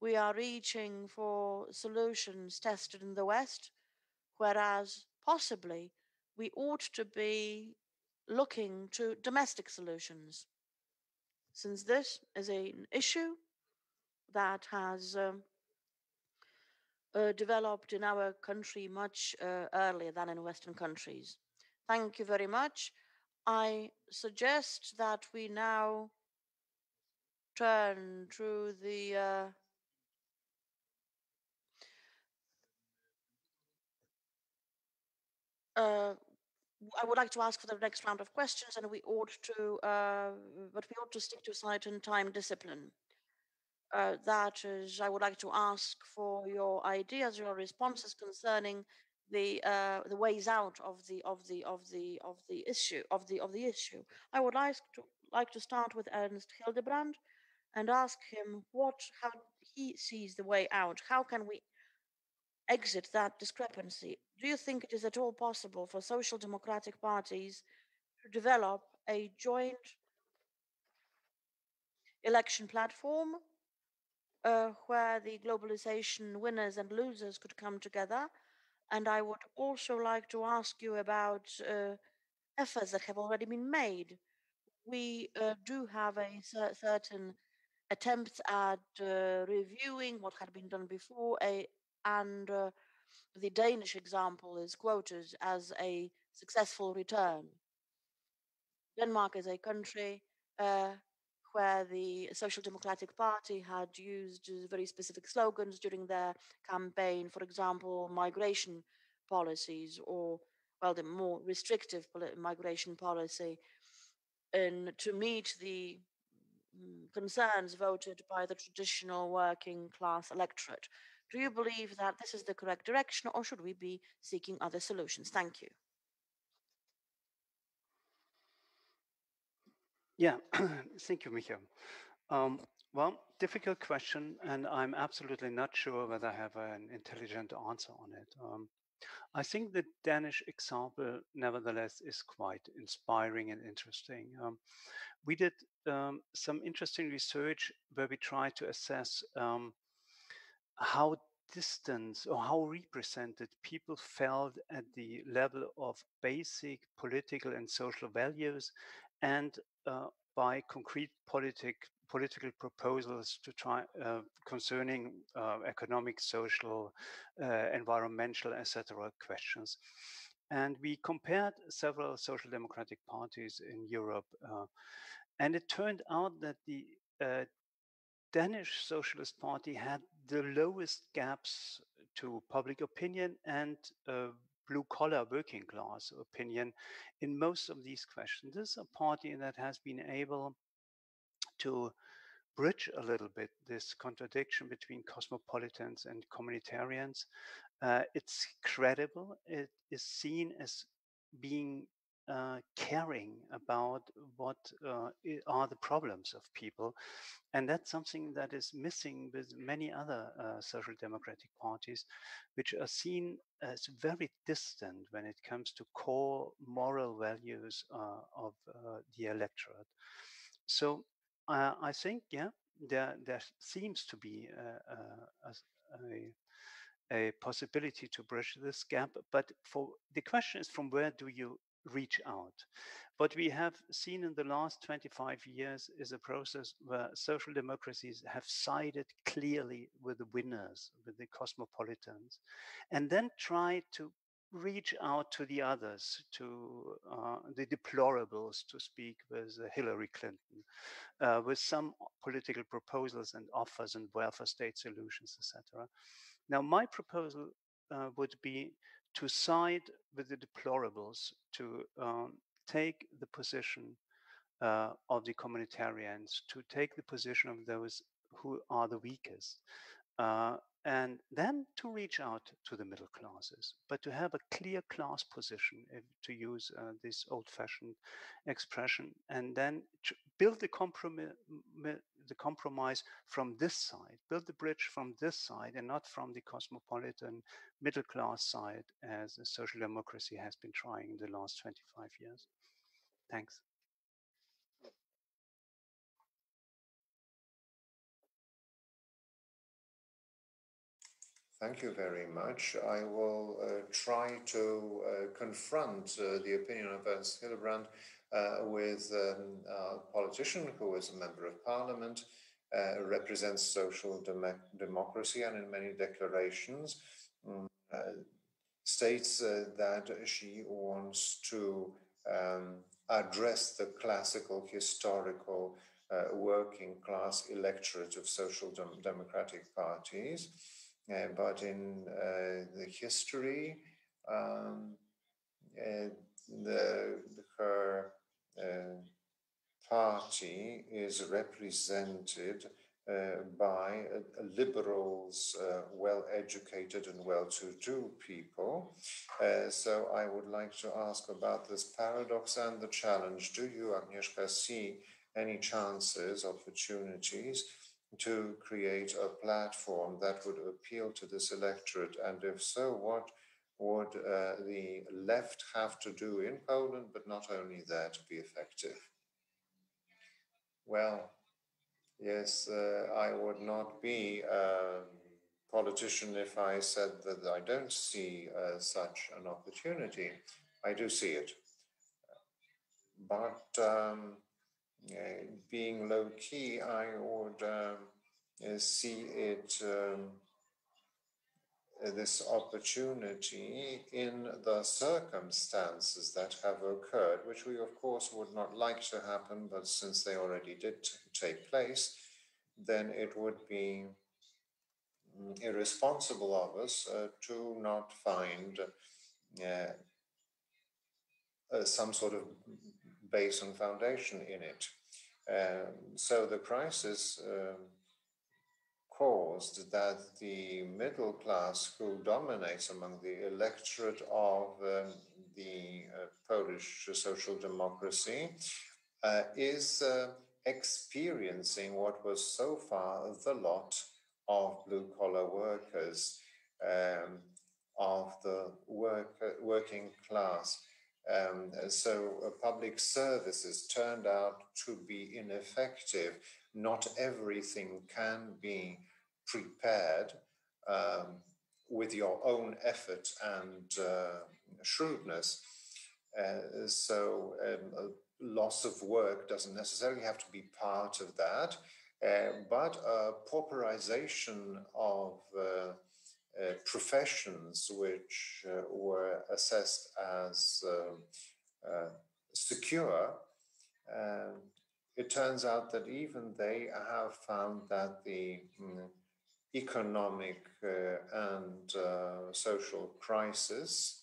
We are reaching for solutions tested in the West, whereas possibly we ought to be looking to domestic solutions. Since this is an issue that has um, uh, developed in our country much uh, earlier than in Western countries. Thank you very much. I suggest that we now turn to the uh, uh, I would like to ask for the next round of questions, and we ought to, uh, but we ought to stick to certain time discipline. Uh, that is, I would like to ask for your ideas, your responses concerning the uh, the ways out of the of the of the of the issue of the of the issue. I would like to like to start with Ernst Hillebrand and ask him what how he sees the way out. How can we exit that discrepancy? Do you think it is at all possible for social democratic parties to develop a joint election platform uh, where the globalization winners and losers could come together? And I would also like to ask you about uh, efforts that have already been made. We uh, do have a cer- certain attempts at uh, reviewing what had been done before, a, and uh, the Danish example is quoted as a successful return. Denmark is a country uh, where the Social Democratic Party had used very specific slogans during their campaign, for example, migration policies or, well, the more restrictive migration policy, and to meet the mm, concerns voted by the traditional working class electorate. Do you believe that this is the correct direction or should we be seeking other solutions? Thank you. Yeah, thank you, Micha. Um, well, difficult question, and I'm absolutely not sure whether I have an intelligent answer on it. Um, I think the Danish example, nevertheless, is quite inspiring and interesting. Um, we did um, some interesting research where we tried to assess um, how distant or how represented people felt at the level of basic political and social values and uh, by concrete politic, political proposals to try uh, concerning uh, economic, social, uh, environmental, etc. questions. And we compared several social democratic parties in Europe, uh, and it turned out that the uh, Danish Socialist Party had the lowest gaps to public opinion and uh, blue collar working class opinion in most of these questions. This is a party that has been able to bridge a little bit this contradiction between cosmopolitans and communitarians. Uh, it's credible, it is seen as being uh, caring about what uh, are the problems of people. And that's something that is missing with many other uh, social democratic parties, which are seen as very distant when it comes to core moral values uh, of uh, the electorate. So uh, I think, yeah, there, there seems to be a, a a possibility to bridge this gap. But for the question is from where do you reach out. What we have seen in the last 25 years is a process where social democracies have sided clearly with the winners, with the cosmopolitans, and then tried to reach out to the others, to uh, the deplorables, to speak with uh, Hillary Clinton, uh, with some political proposals and offers and welfare state solutions, etc. Now, my proposal uh, would be to side with the deplorables, to um, take the position uh, of the communitarians, to take the position of those who are the weakest, uh, and then to reach out to the middle classes, but to have a clear class position, if, to use uh, this old-fashioned expression, and then build the compromise, the compromise from this side, build the bridge from this side, and not from the cosmopolitan middle class side, as the social democracy has been trying in the last 25 years. Thanks. Thank you very much. I will uh, try to uh, confront uh, the opinion of Ernst Hillebrand with um, a politician who is a member of parliament, uh, represents social dem democracy, and in many declarations um, states that she wants to um, address the classical historical working class electorate of social dem democratic parties. Uh, but in uh, the history, um, uh, the, her party is represented uh, by uh, liberals, uh, well educated and well to do people. so I would like to ask about this paradox and the challenge. Do you, Agnieszka, see any chances, opportunities to create a platform that would appeal to this electorate? And if so, what would uh, the left have to do in Poland, but not only there, to be effective? Well, yes, uh, I would not be a politician if I said that I don't see uh, such an opportunity. I do see it. But um, being low key, I would um, see it um, this opportunity in the circumstances that have occurred, which we of course would not like to happen, but since they already did take place, then it would be irresponsible of us uh, to not find uh, uh, some sort of base and foundation in it. Um, so the crisis um, caused that the middle class, who dominates among the electorate of um, the uh, Polish social democracy, uh, is uh, experiencing what was so far the lot of blue collar workers, um, of the work, working class. Um, so uh, public services turned out to be ineffective. Not everything can be prepared um, with your own effort and uh, shrewdness. Uh, so um, loss of work doesn't necessarily have to be part of that, uh, but pauperization of uh, uh, professions which uh, were assessed as um, secure, um, it turns out that even they have found that the mm, economic and social crisis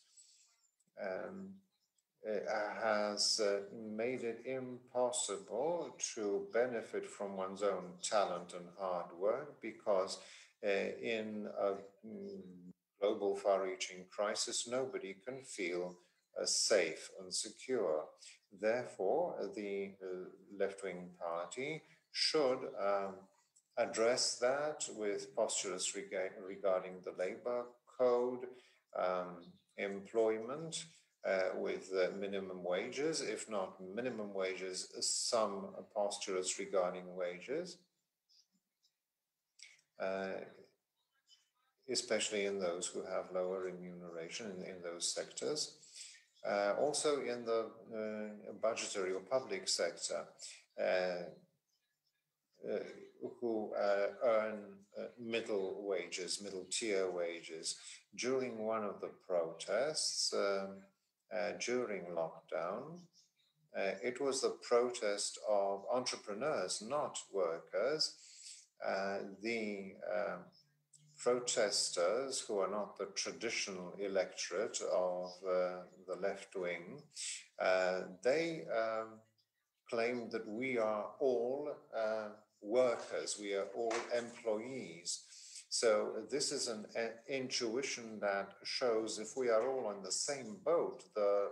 um, has uh, made it impossible to benefit from one's own talent and hard work because uh, in a mm, global far-reaching crisis, nobody can feel uh, safe and secure. Therefore, the uh, left-wing party should um, address that with postulates rega regarding the labor code, um, employment, uh, with uh, minimum wages, if not minimum wages, some postulates regarding wages, uh, especially in those who have lower remuneration in, in those sectors. Uh, also in the uh, budgetary or public sector, uh, uh who uh, earn uh, middle wages, middle tier wages. During one of the protests, um, during lockdown, it was the protest of entrepreneurs, not workers. the um, protesters who are not the traditional electorate of uh, the left wing, uh, they um, claim that we are all uh, workers, we are all employees. So this is an, an, intuition that shows if we are all on the same boat, the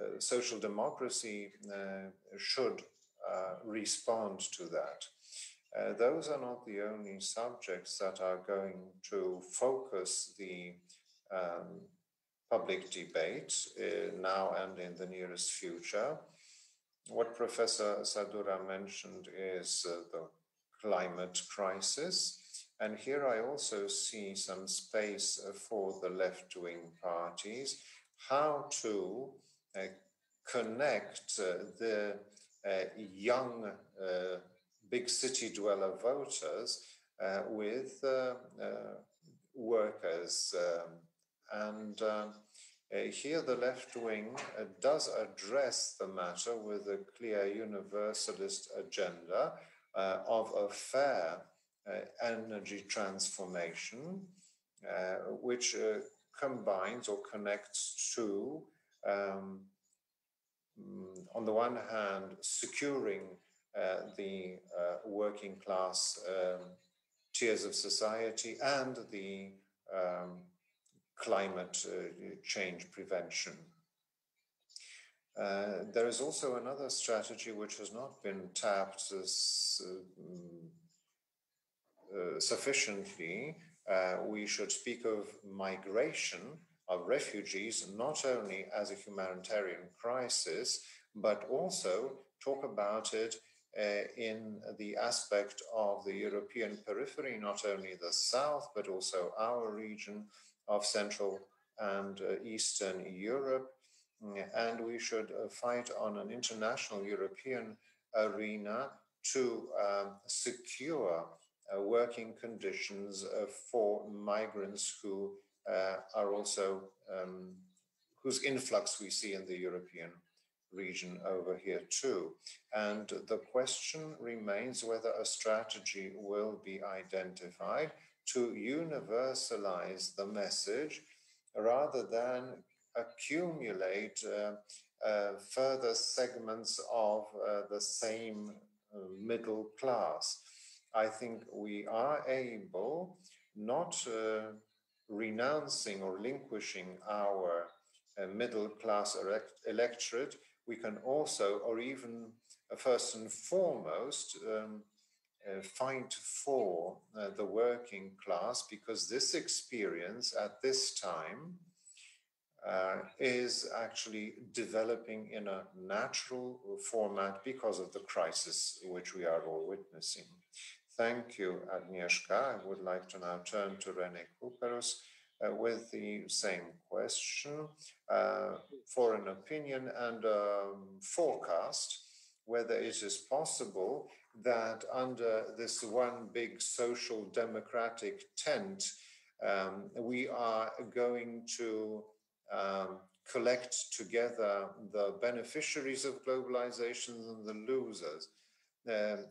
uh, social democracy uh, should uh, respond to that. Uh, those are not the only subjects that are going to focus the um, public debate uh, now and in the nearest future. What Professor Sadura mentioned is uh, the climate crisis. And here I also see some space uh, for the left wing parties, how to uh, connect uh, the young big city dweller voters uh, with uh, uh, workers. Um, and um, here, the left wing does address the matter with a clear universalist agenda of a fair energy transformation, which combines or connects to um, mm, on the one hand, securing uh, the uh, working class um, tiers of society and the um, climate uh, change prevention. Uh, there is also another strategy which has not been tapped as, uh, sufficiently. we should speak of migration of refugees not only as a humanitarian crisis, but also talk about it uh, in the aspect of the European periphery, not only the south, but also our region of Central and uh, Eastern Europe. And we should uh, fight on an international European arena to um, secure uh, working conditions uh, for migrants who uh, are also um, whose influx we see in the European region over here too. And the question remains whether a strategy will be identified to universalize the message rather than accumulate uh, uh, further segments of uh, the same uh, middle class. I think we are able, not uh, renouncing or relinquishing our uh, middle class electorate, we can also, or even first and foremost, um, uh, fight for uh, the working class because this experience at this time uh, is actually developing in a natural format because of the crisis which we are all witnessing. Thank you, Agnieszka. I would like to now turn to René Cuperus uh, with the same question uh, for an opinion and um, forecast whether it is possible that under this one big social democratic tent, um, we are going to um, collect together the beneficiaries of globalization and the losers. Um,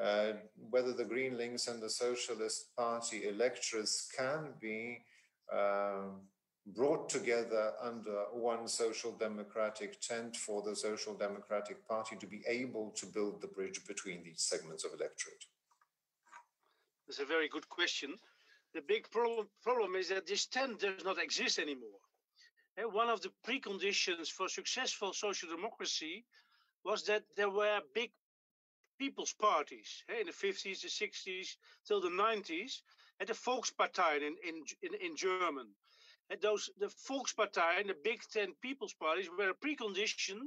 uh, whether the GroenLinks and the Socialist Party electorates can be um, brought together under one social democratic tent for the social democratic party to be able to build the bridge between these segments of electorate? That's a very good question. The big problem, problem is that this tent does not exist anymore. And one of the preconditions for successful social democracy was that there were big people's parties in the 50s, the 60s, till the 90s, and the Volkspartei in, in, in, in German. And those the Volkspartei and the Big Ten People's Parties were a precondition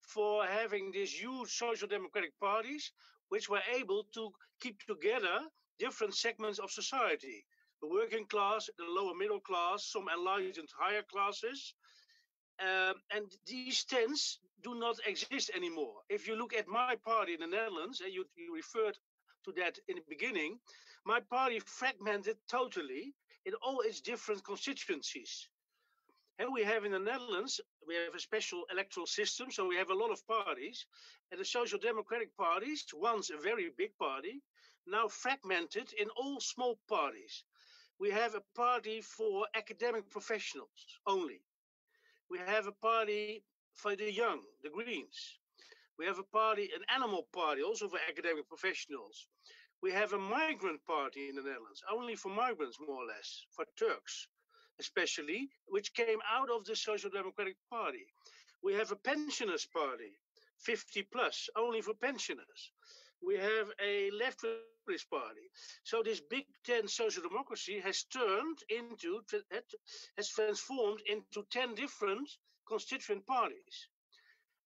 for having these huge social democratic parties, which were able to keep together different segments of society the working class, the lower middle class, some enlightened higher classes. Um, and these tents do not exist anymore. If you look at my party in the Netherlands, and you, you referred to that in the beginning, my party fragmented totally in all its different constituencies. And we have in the Netherlands, we have a special electoral system, so we have a lot of parties. And the Social Democratic parties, once a very big party, now fragmented in all small parties. We have a party for academic professionals only. We have a party for the young, the Greens. We have a party, an animal party, also for academic professionals. We have a migrant party in the Netherlands, only for migrants, more or less, for Turks especially, which came out of the Social Democratic Party. We have a pensioners party, 50 plus, only for pensioners. We have a left-wing party. So this Big Ten social democracy has turned into, has transformed into 10 different constituent parties.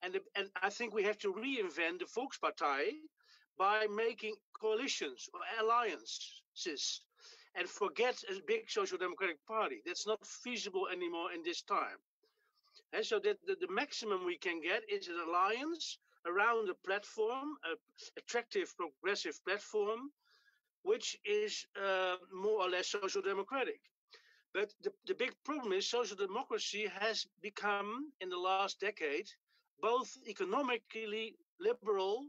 And, and I think we have to reinvent the Volkspartei by making coalitions or alliances and forget a big social democratic party. That's not feasible anymore in this time. And so that the, the maximum we can get is an alliance around a platform, an attractive progressive platform, which is uh, more or less social democratic. But the, the big problem is social democracy has become, in the last decade, both economically liberal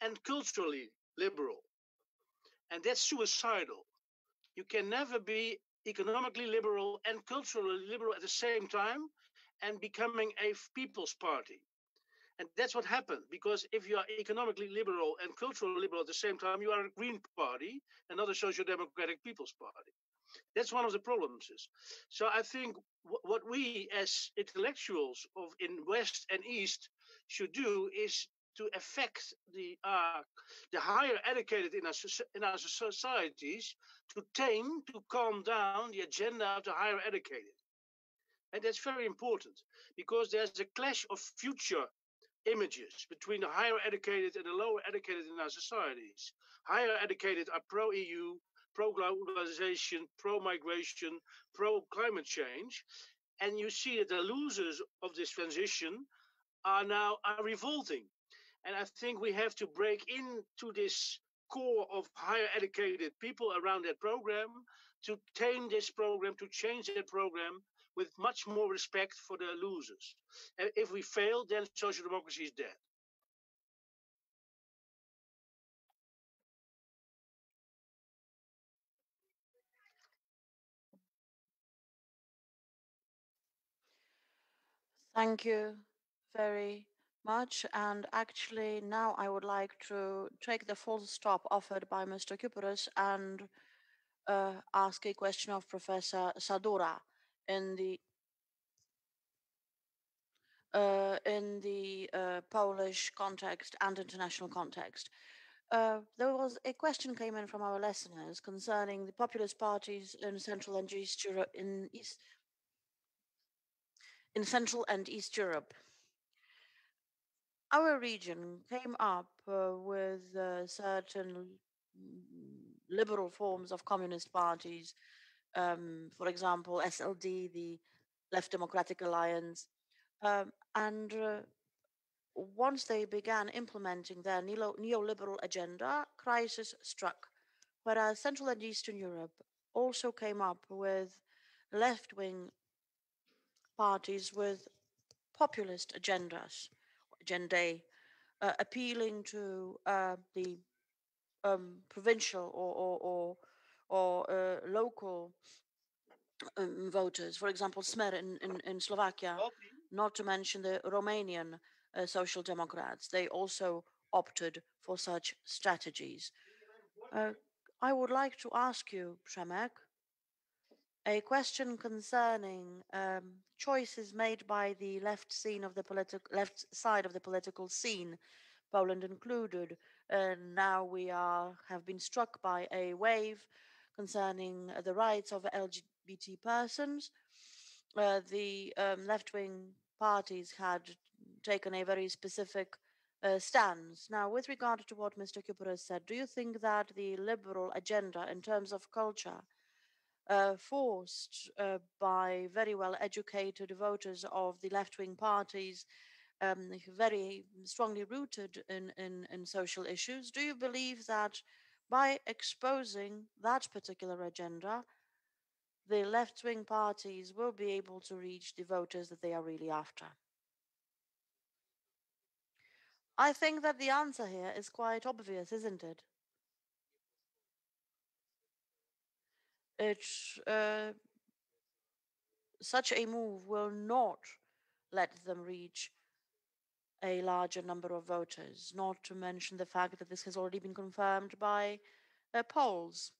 and culturally liberal. And that's suicidal. You can never be economically liberal and culturally liberal at the same time and becoming a people's party. And that's what happened because if you are economically liberal and culturally liberal at the same time, you are a Green Party, another Social Democratic People's Party. That's one of the problems. So I think what we as intellectuals of in West and East should do is to affect the uh, the higher educated in our in our societies to tame to calm down the agenda of the higher educated, and that's very important because there's a clash of future images between the higher educated and the lower educated in our societies. Higher educated are pro EU, pro globalization, pro migration, pro climate change, and you see that the losers of this transition are now are revolting and I think we have to break into this core of higher educated people around that program to tame this program, to change that program with much more respect for the losers. And if we fail, then social democracy is dead. Thank you very much. And actually, now I would like to take the full stop offered by Mr. Cuperus and uh, ask a question of Professor Sadura in the uh, in the uh, Polish context and international context. Uh, there was a question came in from our listeners concerning the populist parties in Central and East Europe in East in Central and East Europe our region came up uh, with uh, certain liberal forms of communist parties, um, for example, SLD, the Left Democratic Alliance, um, and uh, once they began implementing their neo- neoliberal agenda, crisis struck. Whereas Central and Eastern Europe also came up with left wing parties with populist agendas. Agenda, uh, appealing to uh, the um, provincial or or or, or uh, local um, voters. For example, Smer in, in, in Slovakia, not to mention the Romanian uh, Social Democrats. They also opted for such strategies. Uh, I would like to ask you, Przemek, a question concerning um, choices made by the left scene of the political left side of the political scene, Poland included. And now we are have been struck by a wave concerning the rights of LGBT persons. Uh, the um, left-wing parties had taken a very specific uh, stance. Now, with regard to what Mr. Cuperus said, do you think that the liberal agenda in terms of culture uh, forced uh, by very well educated voters of the left wing parties, um, very strongly rooted in, in, in social issues. Do you believe that by exposing that particular agenda, the left wing parties will be able to reach the voters that they are really after? I think that the answer here is quite obvious, isn't it? Uh, such a move will not let them reach a larger number of voters, not to mention the fact that this has already been confirmed by uh, polls.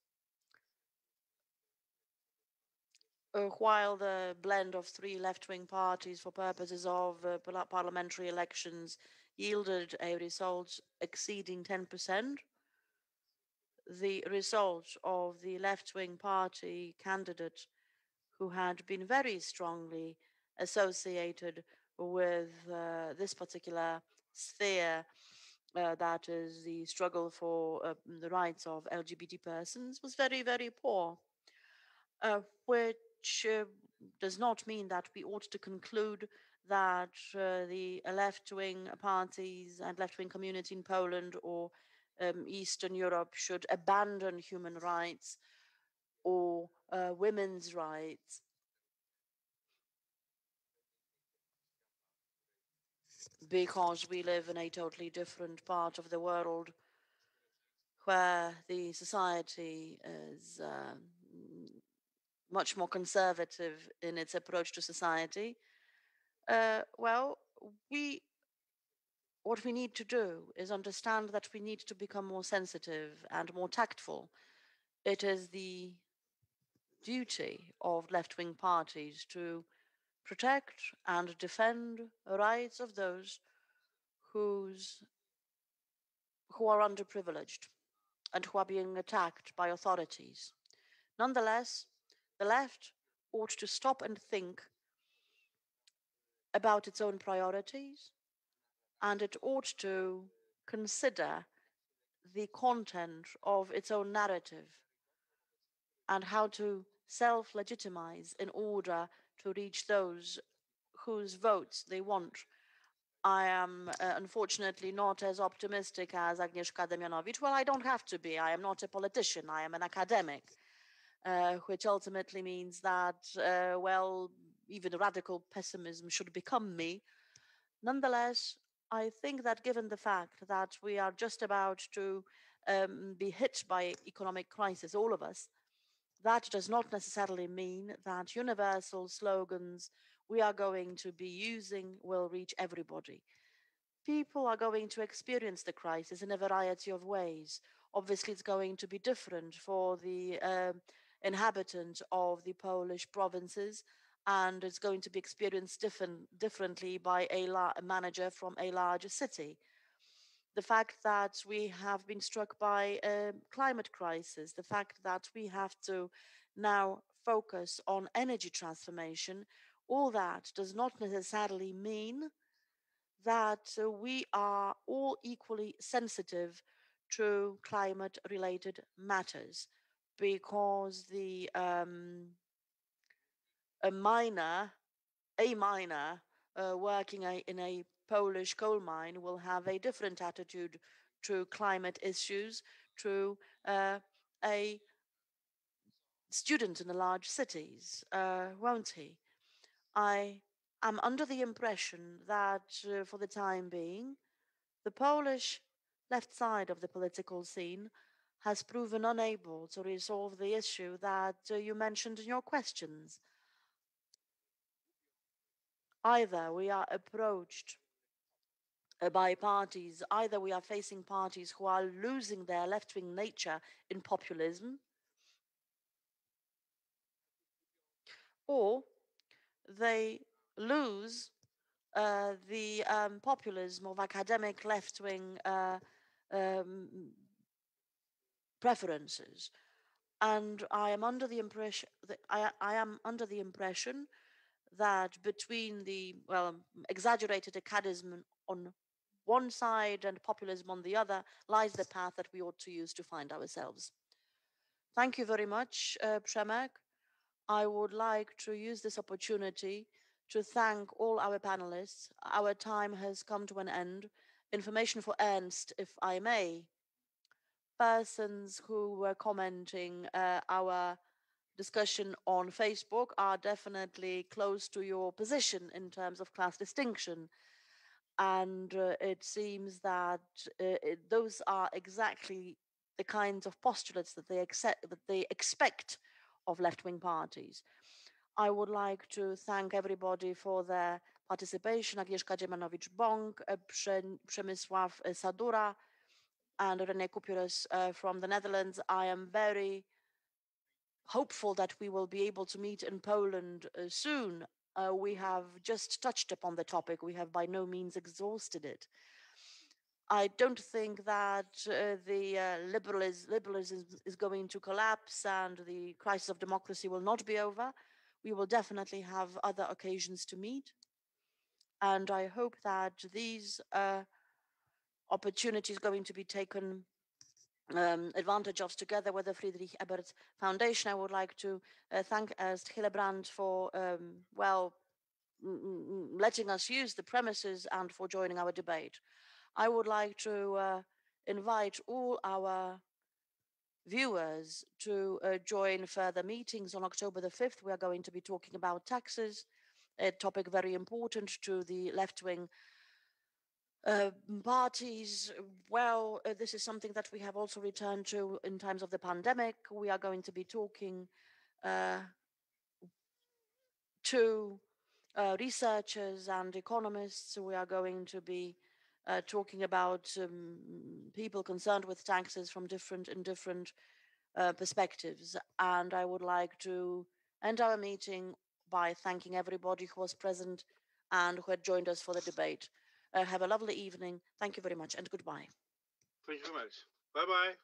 Uh, while the blend of three left wing parties for purposes of uh, parliamentary elections yielded a result exceeding 10%, the result of the left wing party candidate who had been very strongly associated with uh, this particular sphere uh, that is the struggle for uh, the rights of LGBT persons was very, very poor, uh, which uh, does not mean that we ought to conclude that uh, the left wing parties and left wing community in Poland or um, Eastern Europe should abandon human rights or uh, women's rights. Because we live in a totally different part of the world where the society is uh, much more conservative in its approach to society. Uh, well, we what we need to do is understand that we need to become more sensitive and more tactful. It is the duty of left wing parties to protect and defend the rights of those who are underprivileged and who are being attacked by authorities. Nonetheless, the left ought to stop and think about its own priorities and it ought to consider the content of its own narrative and how to self legitimize in order to reach those whose votes they want. I am uh, unfortunately not as optimistic as Agnieszka Dziemianowicz. Well, I don't have to be. I am not a politician. I am an academic, uh, which ultimately means that, uh, well, even radical pessimism should become me. Nonetheless, I think that given the fact that we are just about to um, be hit by economic crisis, all of us, that does not necessarily mean that universal slogans we are going to be using will reach everybody. People are going to experience the crisis in a variety of ways. Obviously, it's going to be different for the uh, inhabitant of the Polish provinces and it's going to be experienced different, differently by a, la- a manager from a larger city. The fact that we have been struck by a climate crisis, the fact that we have to now focus on energy transformation, all that does not necessarily mean that uh, we are all equally sensitive to climate related matters because the um, a miner, a miner uh, working a, in a Polish coal mine will have a different attitude to climate issues to uh, a student in the large cities, uh, won't he? I am under the impression that uh, for the time being, the Polish left side of the political scene has proven unable to resolve the issue that uh, you mentioned in your questions either we are approached uh, by parties, either we are facing parties who are losing their left wing nature in populism, or they lose uh, the um, populism of academic left wing uh, um, preferences. And I am under the impression I, I am under the impression that between the well exaggerated acadism on one side and populism on the other lies the path that we ought to use to find ourselves. Thank you very much, uh. I would like to use this opportunity to thank all our panelists. Our time has come to an end. Information for Ernst, if I may. Persons who were commenting uh, our discussion on Facebook are definitely close to your position in terms of class distinction. And uh, it seems that uh, it, those are exactly the kinds of postulates that they accept, that they expect of left-wing parties. I would like to thank everybody for their participation. Agnieszka Dziemianowicz-Bąk, Przemysław Sadura, and René Cuperus uh, from the Netherlands. I am very hopeful that we will be able to meet in Poland uh, soon. Uh, we have just touched upon the topic. We have by no means exhausted it. I don't think that uh, the uh, liberalism, liberalism is going to collapse and the crisis of democracy will not be over. We will definitely have other occasions to meet. And I hope that these uh, opportunities going to be taken um, advantage of together with the Friedrich Ebert Foundation. I would like to uh, thank Ernst Hillebrand for, um, well, letting us use the premises and for joining our debate. I would like to uh, invite all our viewers to uh, join further meetings on October the 5th. We are going to be talking about taxes, a topic very important to the left wing uh, parties. Well, uh, this is something that we have also returned to in times of the pandemic. We are going to be talking uh, to uh, researchers and economists. We are going to be uh, talking about um, people concerned with taxes from different in different uh, perspectives. And I would like to end our meeting by thanking everybody who was present and who had joined us for the debate. Uh, have a lovely evening. Thank you very much and goodbye. Thank you very much. Bye bye.